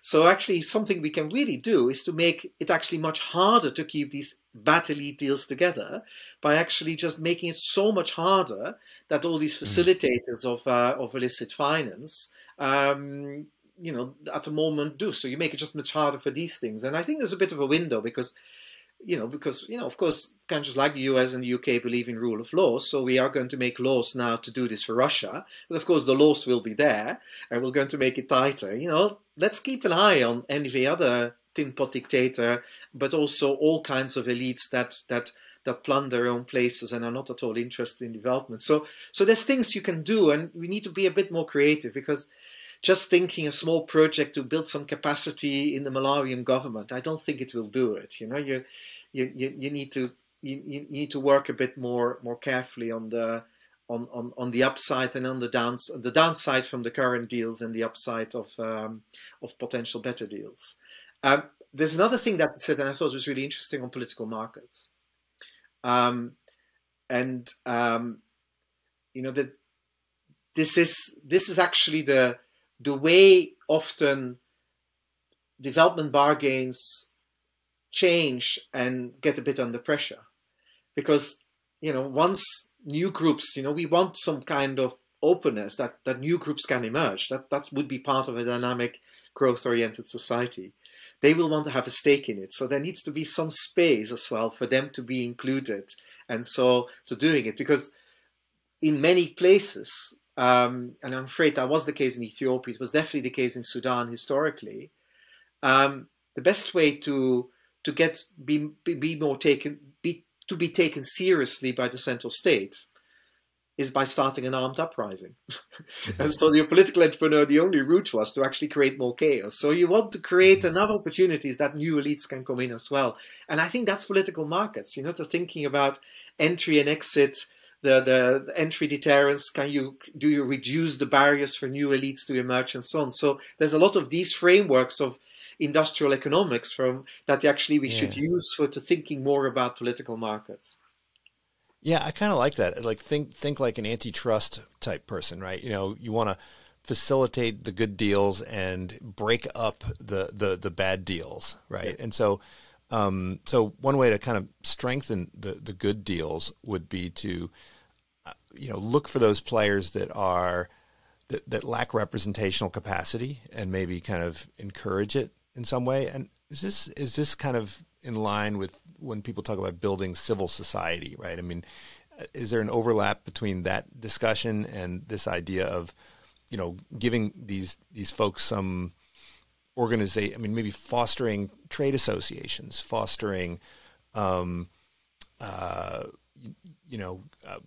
So actually, something we can really do is to make it actually much harder to keep these bad elite deals together by actually just making it so much harder that all these hmm. facilitators of uh, of illicit finance. Um, you know, at the moment do so. You make it just much harder for these things, and I think there's a bit of a window because you know, because, you know, of course, countries like the US and the UK believe in rule of law, so we are going to make laws now to do this for Russia. But of course, the laws will be there, and we're going to make it tighter. You know, let's keep an eye on any other tin pot dictator, but also all kinds of elites that that that plunder their own places and are not at all interested in development. So, so there's things you can do, and we need to be a bit more creative because just thinking a small project to build some capacity in the Malawian government, I don't think it will do it. You know, you you, you, you need to you, you need to work a bit more more carefully on the on, on, on the upside and on the downs the downside from the current deals and the upside of um, of potential better deals. Um, there's another thing that said, and I thought was really interesting on political markets, um, and um, you know that this is this is actually the the way often development bargains change and get a bit under pressure. Because you know once new groups you know we want some kind of openness that that new groups can emerge. That that would be part of a dynamic growth oriented society. They will want to have a stake in it. So there needs to be some space as well for them to be included and so to doing it. Because in many places um, and I'm afraid that was the case in Ethiopia. It was definitely the case in Sudan historically. Um, the best way to to get be, be more taken be to be taken seriously by the central state is by starting an armed uprising. and so the political entrepreneur, the only route was to actually create more chaos. So you want to create mm-hmm. enough opportunities that new elites can come in as well. And I think that's political markets, you know, to thinking about entry and exit the, the entry deterrence? Can you do you reduce the barriers for new elites to emerge and so on? So there's a lot of these frameworks of industrial economics from that actually we yeah. should use for to thinking more about political markets. Yeah, I kind of like that. Like think think like an antitrust type person, right? You know, you want to facilitate the good deals and break up the the the bad deals, right? And so Um, so one way to kind of strengthen the the good deals would be to, you know, look for those players that are that, that lack representational capacity and maybe kind of encourage it in some way. And is this is this kind of in line with when people talk about building civil society, right? I mean, is there an overlap between that discussion and this idea of, you know, giving these these folks some organization? I mean, maybe fostering trade associations, fostering, um, uh, you, you, know. Uh,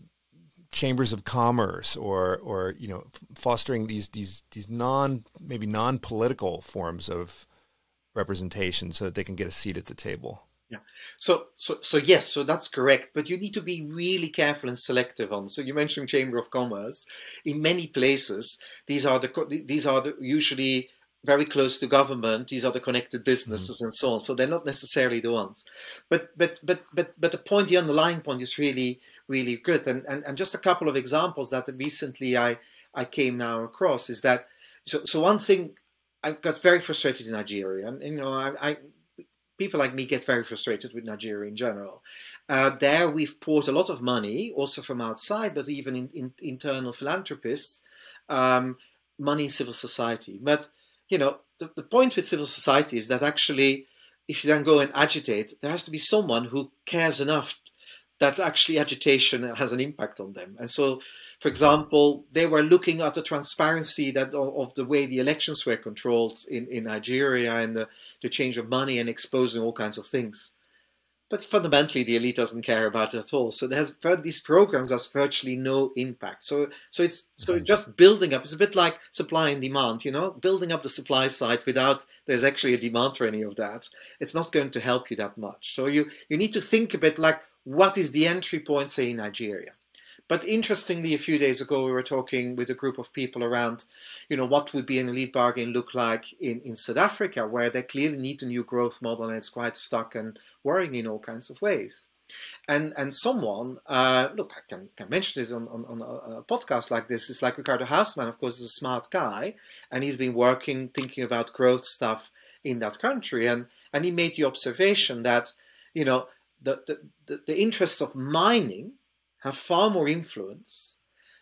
chambers of commerce or or you know fostering these these these non maybe non political forms of representation so that they can get a seat at the table yeah. So, so, so yes, so that's correct. But you need to be really careful and selective on. So you mentioned Chamber of Commerce. In many places, these are the these are the, usually very close to government. These are the connected businesses mm-hmm. and so on. So they're not necessarily the ones. But but but but but the point, the underlying point, is really really good. And and, and just a couple of examples that recently I I came now across is that so so one thing I got very frustrated in Nigeria, and you know I, I people like me get very frustrated with Nigeria in general. Uh, there, we've poured a lot of money, also from outside, but even in, in internal philanthropists, um, money in civil society. But you know, the, the point with civil society is that actually, if you then go and agitate, there has to be someone who cares enough that actually agitation has an impact on them. And so for example, they were looking at the transparency that of, the way the elections were controlled in, in Nigeria and the, the change of money and exposing all kinds of things. But fundamentally, the elite doesn't care about it at all. So there's these programs has virtually no impact. So so it's so just building up. It's a bit like supply and demand, you know, building up the supply side without there's actually a demand for any of that. It's not going to help you that much. So you you need to think a bit like what is the entry point, say in Nigeria but interestingly, a few days ago, we were talking with a group of people around, you know, what would be an elite bargain look like in, in South Africa, where they clearly need a new growth model and it's quite stuck and worrying in all kinds of ways. And and someone, uh, look, I can, can mention it on, on, on a, a, podcast like this. It's like Ricardo Hausmann, of course, is a smart guy, and he's been working, thinking about growth stuff in that country. And, and he made the observation that, you know, the, the, the interests of mining have far more influence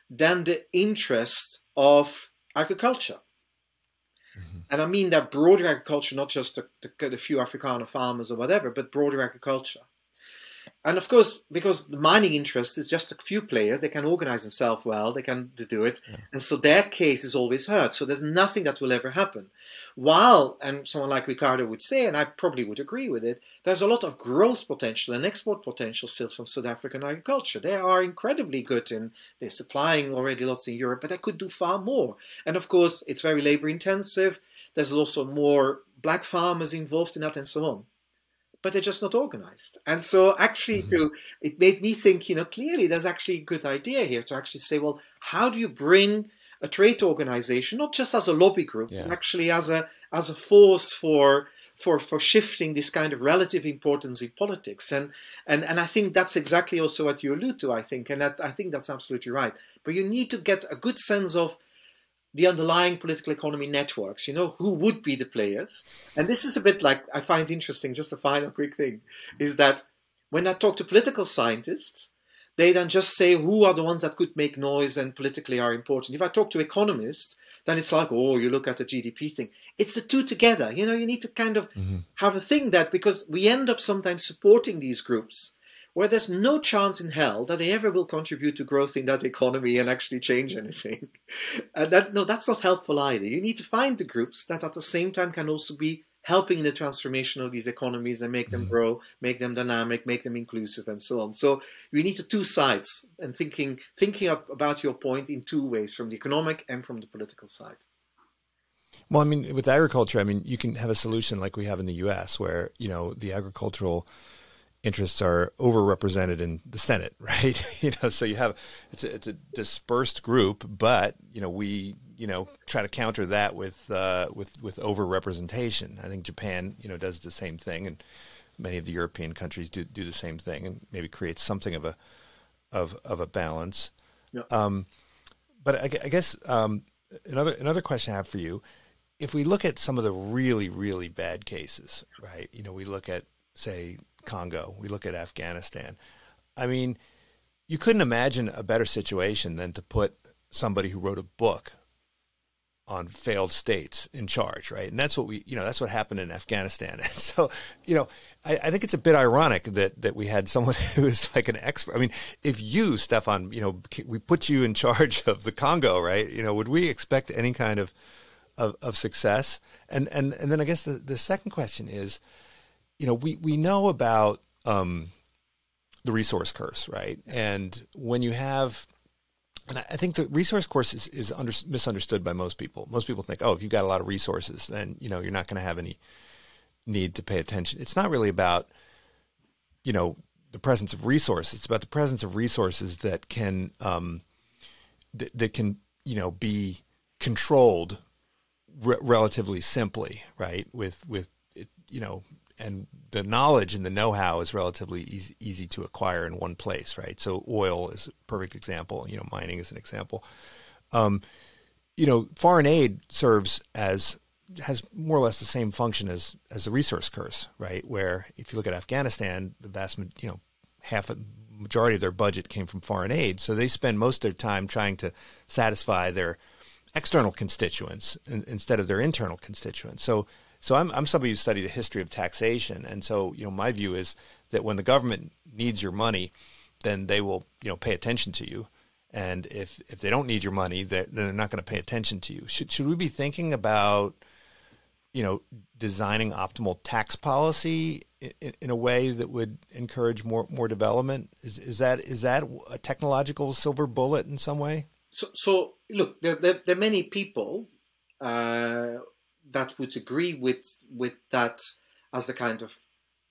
than the interest of agriculture. Mm-hmm. And I mean that broader agriculture, not just the, the, the few Afrikaner farmers or whatever, but broader agriculture. And of course, because the mining interest is just a few players, they can organize themselves well, they can do it. Yeah. And so their case is always heard. So there's nothing that will ever happen. While, and someone like Ricardo would say, and I probably would agree with it, there's a lot of growth potential and export potential still from South African agriculture. They are incredibly good in, they're supplying already lots in Europe, but they could do far more. And of course, it's very labor intensive. There's also more black farmers involved in that and so on but they're just not organized. And so actually mm-hmm. to it made me think, you know, clearly there's actually a good idea here to actually say, well, how do you bring a trade organization, not just as a lobby group, yeah. but actually as a as a force for for for shifting this kind of relative importance in politics. And and and I think that's exactly also what you allude to, I think. And that I think that's absolutely right. But you need to get a good sense of the underlying political economy networks, you know, who would be the players. And this is a bit like, I find interesting, just a final quick thing, is that when I talk to political scientists, they then just say who are the ones that could make noise and politically are important. If I talk to economists, then it's like, oh, you look at the GDP thing. It's the two together. You know, you need to kind of mm-hmm. have a thing that because we end up sometimes supporting these groups where there's no chance in hell that they ever will contribute to growth in that economy and actually change anything. And that no, that's not helpful either. You need to find the groups that at the same time can also be helping in the transformation of these economies and make them mm-hmm. grow, make them dynamic, make them inclusive, and so on. So we need the two sides and thinking thinking about your point in two ways, from the economic and from the political side. Well, I mean, with agriculture, I mean, you can have a solution like we have in the U.S., where you know the agricultural interests are overrepresented in the Senate, right? you know, so you have it's a, it's a dispersed group, but you know we you know try to counter that with uh, with with overrepresentation. I think Japan you know does the same thing, and many of the European countries do do the same thing, and maybe create something of a of of a balance. Um, but I, I guess um, another another question I have for you. If we look at some of the really, really bad cases, right? You know, we look at say Congo, we look at Afghanistan. I mean, you couldn't imagine a better situation than to put somebody who wrote a book on failed states in charge, right? And that's what we, you know, that's what happened in Afghanistan. And so, you know, I, I, think it's a bit ironic that that we had someone who is like an expert. I mean, if you, Stefan, you know, we put you in charge of the Congo, right? You know, would we expect any kind of of, of success? And and and then I guess the, the second question is, you know, we we know about um, the resource curse, right? And when you have and I think the resource curse is, is under, misunderstood by most people. Most people think, oh, if you've got a lot of resources, then you know you're not going to have any need to pay attention. It's not really about, you know, the presence of resources. It's about the presence of resources that can um, that, that can you know be controlled re- relatively simply, right? With with you know and the knowledge and the know-how is relatively easy, easy to acquire in one place, right? So oil is a perfect example. You know, mining is an example. Um, you know, foreign aid serves as has more or less the same function as as the resource curse, right? Where if you look at Afghanistan, the vast you know half a majority of their budget came from foreign aid, so they spend most of their time trying to satisfy their external constituents instead of their internal constituents. So so I'm, I'm somebody who studied the history of taxation, and so you know my view is that when the government needs your money, then they will you know pay attention to you, and if if they don't need your money, they're, they're not going to pay attention to you. Should should we be thinking about you know designing optimal tax policy in, in, a way that would encourage more more development? Is is that is that a technological silver bullet in some way? So, so look, there, there, there are many people uh, that would agree with with that as the kind of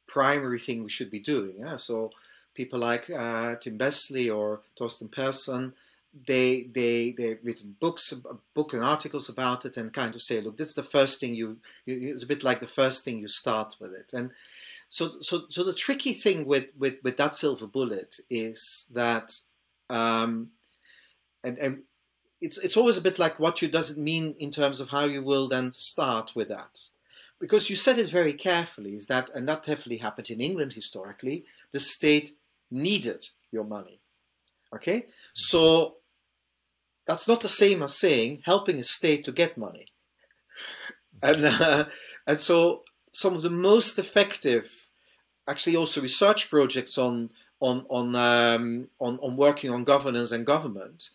primary thing we should be doing. Yeah? So people like uh, Tim Besley or Thorsten Persson, they they they've written books, book and articles about it, and kind of say, look, this is the first thing you. It's a bit like the first thing you start with it, and so so so the tricky thing with with with that silver bullet is that. Um, and, and it's it's always a bit like what you does it mean in terms of how you will then start with that. Because you said it very carefully is that and that definitely happened in england historically the state needed your money. Okay? So that's not the same as saying helping a state to get money. And uh, and so some of the most effective actually also research projects on on on um, on, on working on governance and government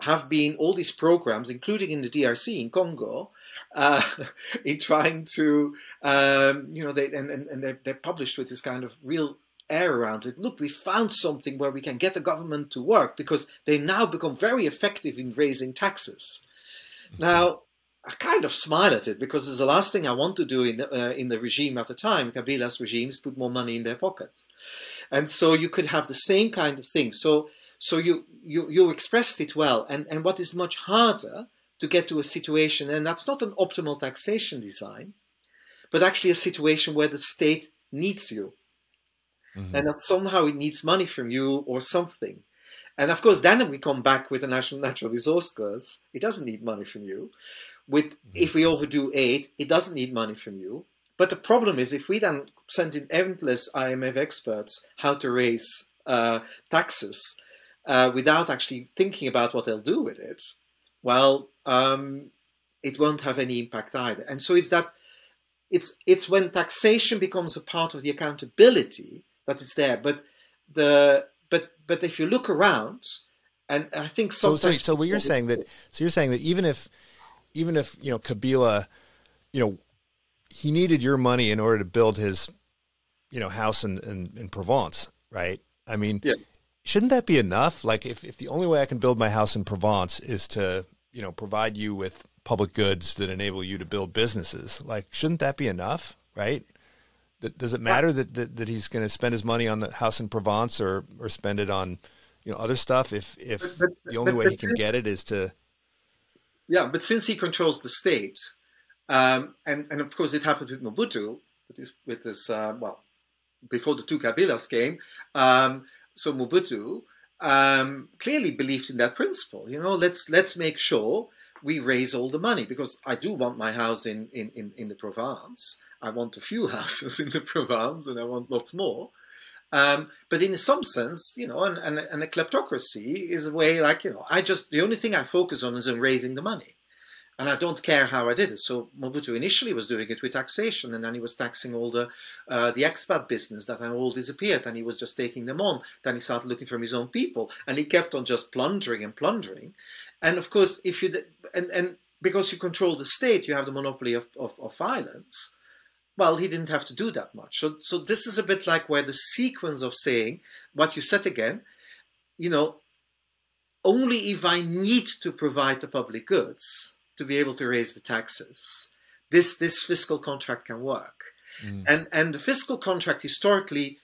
have been all these programs, including in the DRC in Congo, uh, in trying to, um, you know, they and, and, and they're, they're, published with this kind of real air around it. Look, we found something where we can get the government to work because they now become very effective in raising taxes. Mm-hmm. Now, I kind of smile at it because it's the last thing I want to do in the, uh, in the regime at the time, Kabila's regimes, put more money in their pockets. And so you could have the same kind of thing. So so you, you, you expressed it well. And, and what is much harder to get to a situation, and that's not an optimal taxation design, but actually a situation where the state needs you. Mm-hmm. And that somehow it needs money from you or something. And of course, then we come back with the national natural resource curse. It doesn't need money from you. With mm-hmm. if we overdo aid, it doesn't need money from you. But the problem is, if we then send in endless IMF experts how to raise uh, taxes, uh, without actually thinking about what they'll do with it, well, um, it won't have any impact either. And so it's that it's it's when taxation becomes a part of the accountability that it's there. But the but but if you look around, and I think sometimes so, so, so what you're saying that so you're saying that even if even if you know Kabila, you know, he needed your money in order to build his you know house in in, in Provence, right? I mean, yeah shouldn't that be enough? Like if, if the only way I can build my house in Provence is to, you know, provide you with public goods that enable you to build businesses, like shouldn't that be enough, right? Does it matter that, that, that he's going to spend his money on the house in Provence or, or spend it on, you know, other stuff if, if but, but, the only but, way he can since, get it is to. Yeah, but since he controls the state, um, and, and of course it happened with Mobutu, with this, with this uh, well, before the two Kabilas came, um, so Mobutu um, clearly believed in that principle. You know, let's let's make sure we raise all the money because I do want my house in, in, in, in the Provence. I want a few houses in the Provence and I want lots more. Um, but in some sense, you know, and, and, and, a kleptocracy is a way like, you know, I just, the only thing I focus on is on raising the money. And I don't care how I did it. So Mobutu initially was doing it with taxation, and then he was taxing all the uh, the expat business that had all disappeared, and he was just taking them on. Then he started looking for his own people, and he kept on just plundering and plundering. And of course, if you and and because you control the state, you have the monopoly of, of, of violence well, he didn't have to do that much. So, so this is a bit like where the sequence of saying what you said again, you know, only if I need to provide the public goods to be able to raise the taxes, this this fiscal contract can work. Mm. And and the fiscal contract historically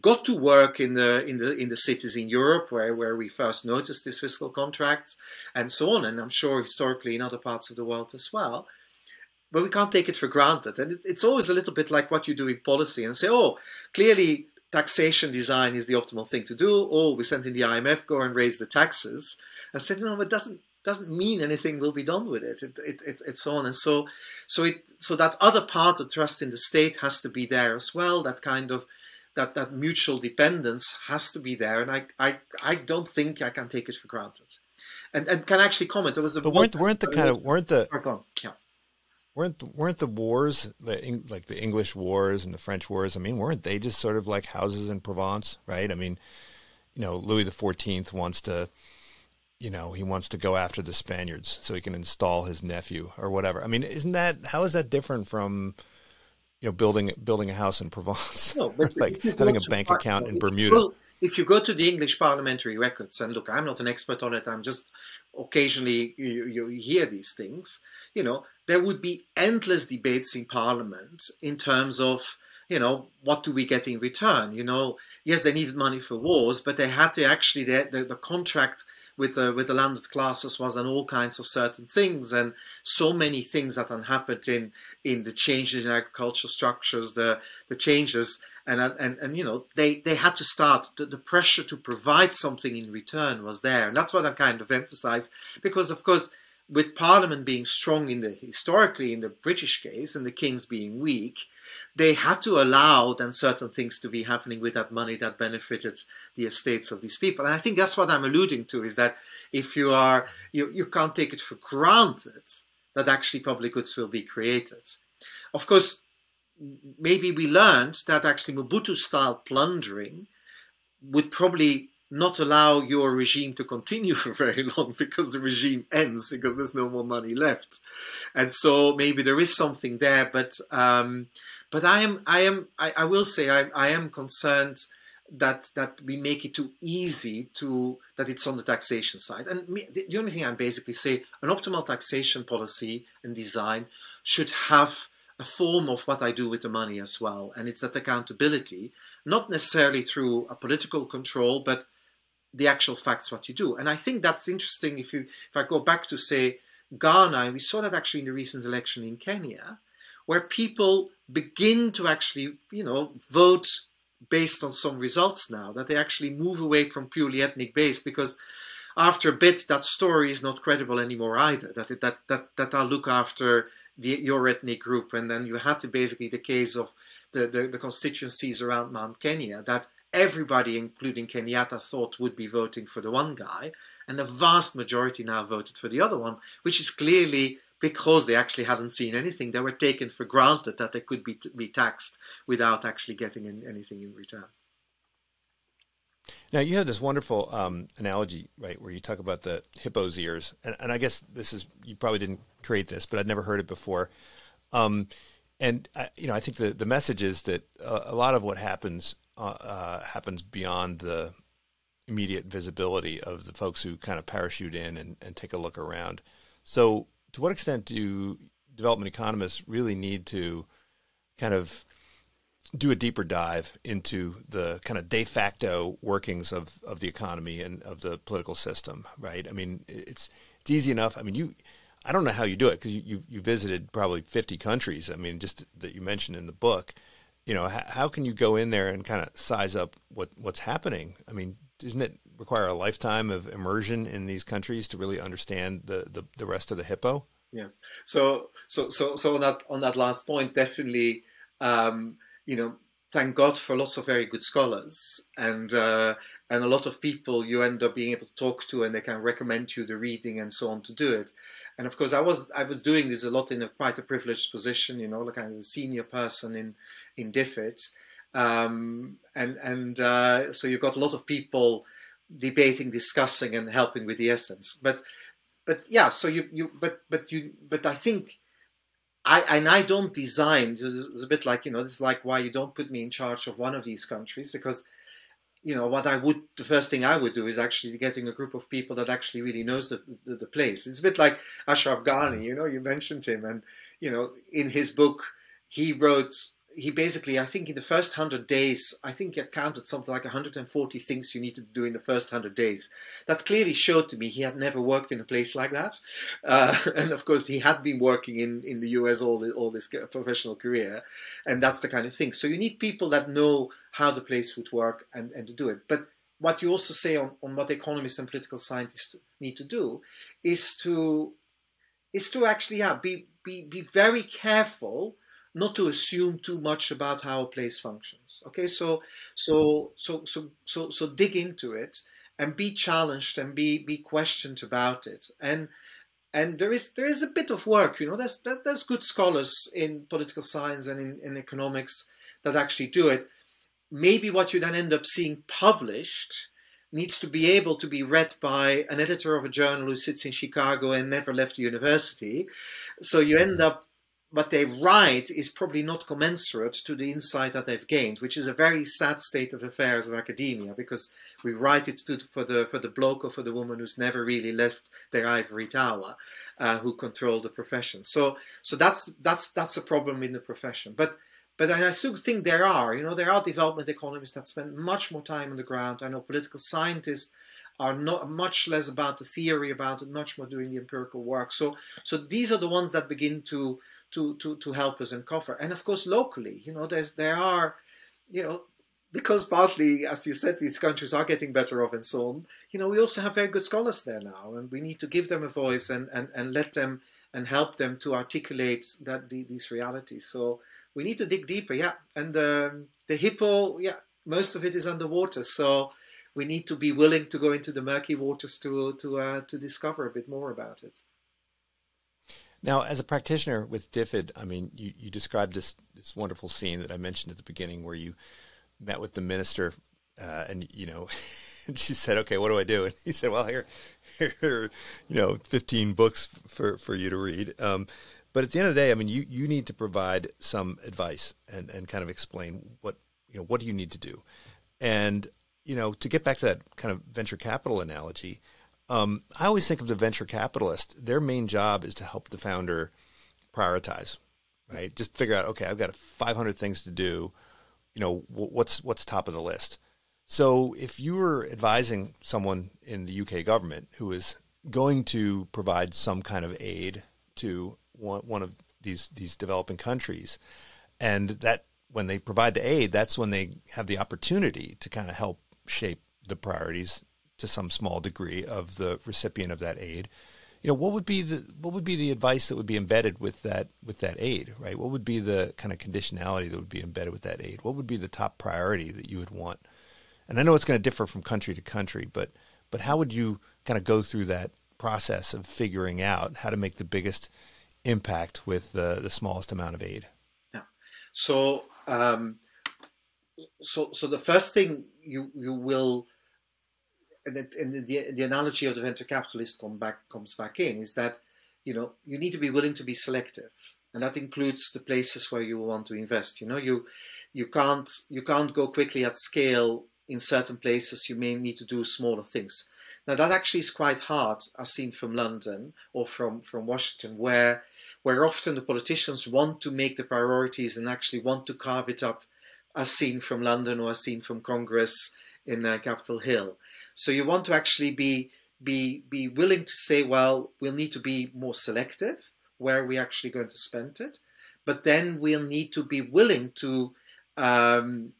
got to work in the in the in the cities in Europe where, where we first noticed these fiscal contracts and so on, and I'm sure historically in other parts of the world as well but we can't take it for granted. And it, it's always a little bit like what you do in policy and say, oh, clearly taxation design is the optimal thing to do. Oh, we sent in the IMF, go and raise the taxes. And said, no, it doesn't doesn't mean anything will be done with it. It, it, it. It's on and so so it so that other part of trust in the state has to be there as well. That kind of that that mutual dependence has to be there, and I I, I don't think I can take it for granted. And and can actually comment. There was a but weren't weren't the kind of weren't the yeah weren't weren't the wars the, like the English wars and the French wars? I mean, weren't they just sort of like houses in Provence, right? I mean, you know, Louis the Fourteenth wants to, you know, he wants to go after the Spaniards so he can install his nephew or whatever. I mean, isn't that how is that different from? You know, building building a house in Provence, no, like having a bank account in Bermuda. Go, if you go to the English parliamentary records, and look, I'm not an expert on it. I'm just occasionally you, you hear these things. You know, there would be endless debates in Parliament in terms of, you know, what do we get in return? You know, yes, they needed money for wars, but they had to actually, the, the, the contract with the, with the landed classes was on all kinds of certain things and so many things that had happened in, in the changes in agricultural structures, the, the changes, and, and, and you know, they, they had to start, the, the pressure to provide something in return was there. And that's what I kind of emphasize, because of course, with Parliament being strong in the historically in the British case and the Kings being weak, they had to allow then certain things to be happening with that money that benefited the estates of these people. And I think that's what I'm alluding to is that if you are you, you can't take it for granted that actually public goods will be created. Of course, maybe we learned that actually Mobutu style plundering would probably not allow your regime to continue for very long because the regime ends because there's no more money left and so maybe there is something there but um, but i am i am i, I will say I, I am concerned that that we make it too easy to that it's on the taxation side and me, the, the only thing i basically say an optimal taxation policy and design should have a form of what I do with the money as well. And it's that accountability, not necessarily through a political control, but the actual facts what you do. And I think that's interesting if you if I go back to say Ghana, and we saw that actually in the recent election in Kenya, where people begin to actually, you know, vote based on some results now, that they actually move away from purely ethnic base because after a bit that story is not credible anymore either. That it, that that that I'll look after the, your ethnic group, and then you had to basically the case of the, the, the constituencies around Mount Kenya that everybody, including Kenyatta, thought would be voting for the one guy, and the vast majority now voted for the other one, which is clearly because they actually hadn't seen anything. They were taken for granted that they could be, be taxed without actually getting in, anything in return. Now you have this wonderful um, analogy, right, where you talk about the hippo's ears, and, and, I guess this is you probably didn't create this, but I'd never heard it before. Um, and I, you know, I think the the message is that a, a lot of what happens uh, uh, happens beyond the immediate visibility of the folks who kind of parachute in and, and take a look around. So, to what extent do development economists really need to kind of do a deeper dive into the kind of de facto workings of, of the economy and of the political system, right? I mean, it's it's easy enough. I mean, you, I don't know how you do it because you, you, you visited probably fifty countries. I mean, just that you mentioned in the book you know, how, how can you go in there and kind of size up what what's happening? I mean, isn't it require a lifetime of immersion in these countries to really understand the, the, the rest of the hippo? Yes. So so so so on that on that last point, definitely, um, you know, thank God for lots of very good scholars and uh, and a lot of people you end up being able to talk to and they can recommend you the reading and so on to do it. And of course, I was I was doing this a lot in a quite a privileged position, you know, like kind of a senior person in in DFID, um, and and uh, so you've got a lot of people debating, discussing, and helping with the essence. But but yeah, so you you but but you but I think I and I don't design. It's a bit like you know, it's like why you don't put me in charge of one of these countries because you know what I would the first thing I would do is actually getting a group of people that actually really knows the, the, the place. It's a bit like Ashraf Ghani. You know, you mentioned him, and you know, in his book, he wrote he basically, I think in the first 100 days, I think he counted something like 140 things you need to do in the first 100 days. That clearly showed to me he had never worked in a place like that. Uh, and of course, he had been working in, in the US all, the, all this professional career. And that's the kind of thing. So you need people that know how the place would work and, and to do it. But what you also say on, on what economists and political scientists need to do is to is to actually yeah, be, be, be very careful not to assume too much about how a place functions. Okay, so so so so so so dig into it and be challenged and be be questioned about it. And and there is there is a bit of work, you know. There's there's good scholars in political science and in, in economics that actually do it. Maybe what you then end up seeing published needs to be able to be read by an editor of a journal who sits in Chicago and never left the university. So you end up what they write is probably not commensurate to the insight that they've gained, which is a very sad state of affairs of academia because we write it to, for the for the bloke or for the woman who's never really left their ivory tower, uh, who control the profession. So so that's that's that's a problem in the profession. But but I still think there are, you know, there are development economists that spend much more time on the ground. I know political scientists are not much less about the theory about it, much more doing the empirical work. So so these are the ones that begin to to, to, to help us uncover. And of course, locally, you know, there's there are, you know, because partly, as you said, these countries are getting better off and so on. You know, we also have very good scholars there now, and we need to give them a voice and and, and let them and help them to articulate that the, these realities. So we need to dig deeper, yeah. And um, the hippo, yeah, most of it is underwater, so we need to be willing to go into the murky waters to to uh, to discover a bit more about it. Now, as a practitioner with DFID, I mean, you, you described this, this wonderful scene that I mentioned at the beginning where you met with the minister uh, and, you know, she said, okay, what do I do? And he said, well, here, here are, you know, 15 books for, for you to read. Um, but at the end of the day, I mean, you, you need to provide some advice and, and kind of explain what, you know, what do you need to do? And, you know, to get back to that kind of venture capital analogy, um, I always think of the venture capitalist. Their main job is to help the founder prioritize, right? Just figure out, okay, I've got 500 things to do. You know, what's what's top of the list. So if you were advising someone in the UK government who is going to provide some kind of aid to one, one of these these developing countries, and that when they provide the aid, that's when they have the opportunity to kind of help shape the priorities to some small degree of the recipient of that aid. You know, what would be the what would be the advice that would be embedded with that with that aid, right? What would be the kind of conditionality that would be embedded with that aid? What would be the top priority that you would want? And I know it's going to differ from country to country, but but how would you kind of go through that process of figuring out how to make the biggest impact with the, the smallest amount of aid? Yeah. So um, so so the first thing you you will and, it, and the, the analogy of the venture capitalist come back, comes back in is that you know you need to be willing to be selective. And that includes the places where you want to invest. You know you you can't you can't go quickly at scale in certain places. You may need to do smaller things. Now that actually is quite hard as seen from london or from from washington where where often the politicians want to make the priorities and actually want to carve it up as seen from london or as seen from congress in uh, capitol hill so you want to actually be be be willing to say, well, we'll need to be more selective where we're actually going to spend it, but then we'll need to be willing to um,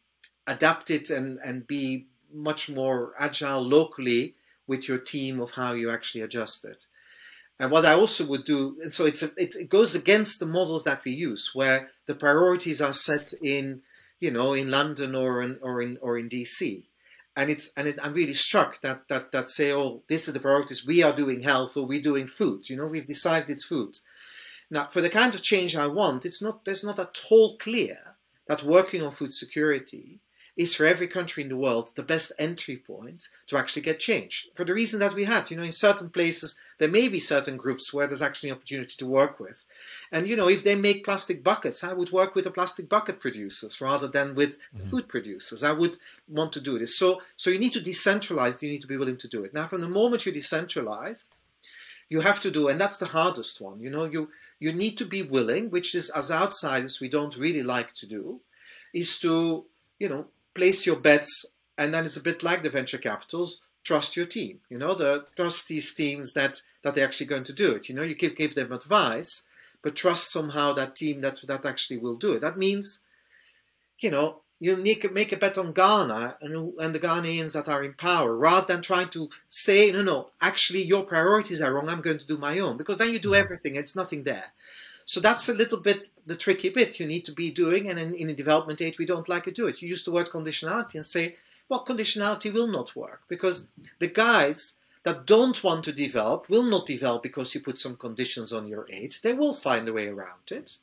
adapt it and and be much more agile locally with your team of how you actually adjust it. And what I also would do, and so it's a, it, it goes against the models that we use, where the priorities are set in, you know, in London or in or in or in DC, and it's and it, I'm really struck that that that say, oh, this is the priorities. We are doing health or we're doing food. You know, we've decided it's food. Now, for the kind of change I want, it's not there's not at all clear that working on food security is for every country in the world the best entry point to actually get change. For the reason that we had, you know, in certain places there may be certain groups where there's actually an opportunity to work with. And you know, if they make plastic buckets, I would work with the plastic bucket producers rather than with mm-hmm. food producers. I would want to do this. So so you need to decentralize, you need to be willing to do it. Now from the moment you decentralize, you have to do and that's the hardest one you know you you need to be willing which is as outsiders we don't really like to do is to you know place your bets, and then it's a bit like the venture capitals. Trust your team. You know, the trust these teams that that they're actually going to do it. You know, you give give them advice, but trust somehow that team that that actually will do it. That means, you know, you need to make a bet on Ghana and, and the Ghanaians that are in power, rather than trying to say, no, no, actually your priorities are wrong. I'm going to do my own, because then you do mm. everything. It's nothing there. So that's a little bit the tricky bit you need to be doing. And in, in a development aid, we don't like to do it. You use the word conditionality and say, well, conditionality will not work because the guys that don't want to develop will not develop because you put some conditions on your aid. They will find a way around it.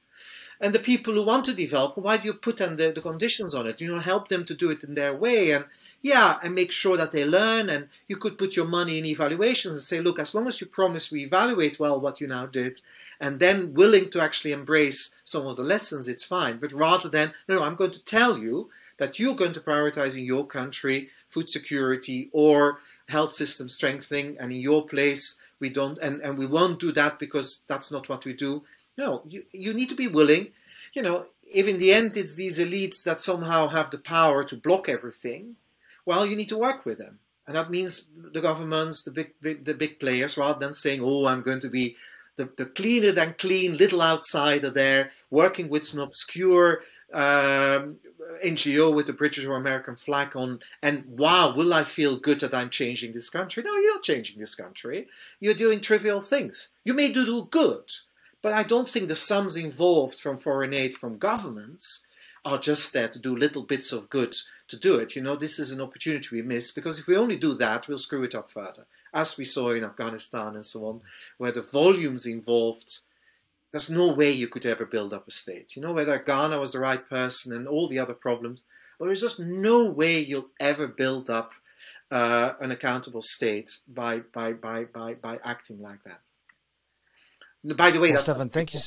And the people who want to develop, why do you put them the, the conditions on it? You know, help them to do it in their way. And yeah, and make sure that they learn. And you could put your money in evaluations and say, look, as long as you promise we evaluate well what you now did, and then willing to actually embrace some of the lessons, it's fine. But rather than, no, no, I'm going to tell you that you're going to prioritize in your country food security or health system strengthening, and in your place we don't, and, and we won't do that because that's not what we do. No, you, you need to be willing. You know, if in the end it's these elites that somehow have the power to block everything, well, you need to work with them. And that means the governments, the big, big the big players, rather than saying, oh, I'm going to be the, the cleaner than clean little outsider there, working with some obscure um, NGO with the British or American flag on, and wow, will I feel good that I'm changing this country? No, you're not changing this country. You're doing trivial things. You may do do good, but I don't think the sums involved from foreign aid from governments are just there to do little bits of good to do it. You know, this is an opportunity we miss because if we only do that, we'll screw it up further, as we saw in Afghanistan and so on, where the volumes involved. There's no way you could ever build up a state. You know, whether Ghani was the right person and all the other problems, but there's just no way you'll ever build up uh, an accountable state by, by, by, by, by acting like that. By the way, well, Stefan, thank you.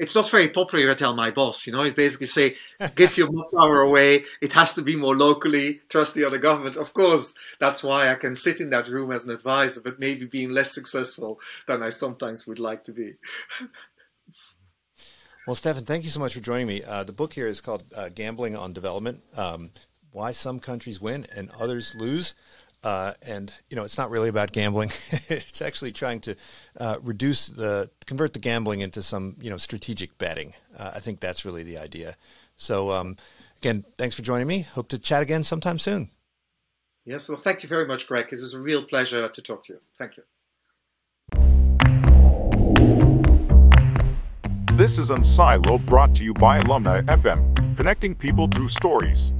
It's not very popular. I tell my boss, you know, I basically say, give your power away. It has to be more locally. Trust the other government. Of course, that's why I can sit in that room as an advisor, but maybe being less successful than I sometimes would like to be. well, Stefan, thank you so much for joining me. Uh, the book here is called uh, Gambling on Development um, Why Some Countries Win and Others Lose. Uh, and you know, it's not really about gambling. it's actually trying to uh, reduce the convert the gambling into some you know strategic betting. Uh, I think that's really the idea. So um, again, thanks for joining me. Hope to chat again sometime soon. Yes, well, thank you very much, Greg. It was a real pleasure to talk to you. Thank you. This is Unsiloed brought to you by Alumni FM, connecting people through stories.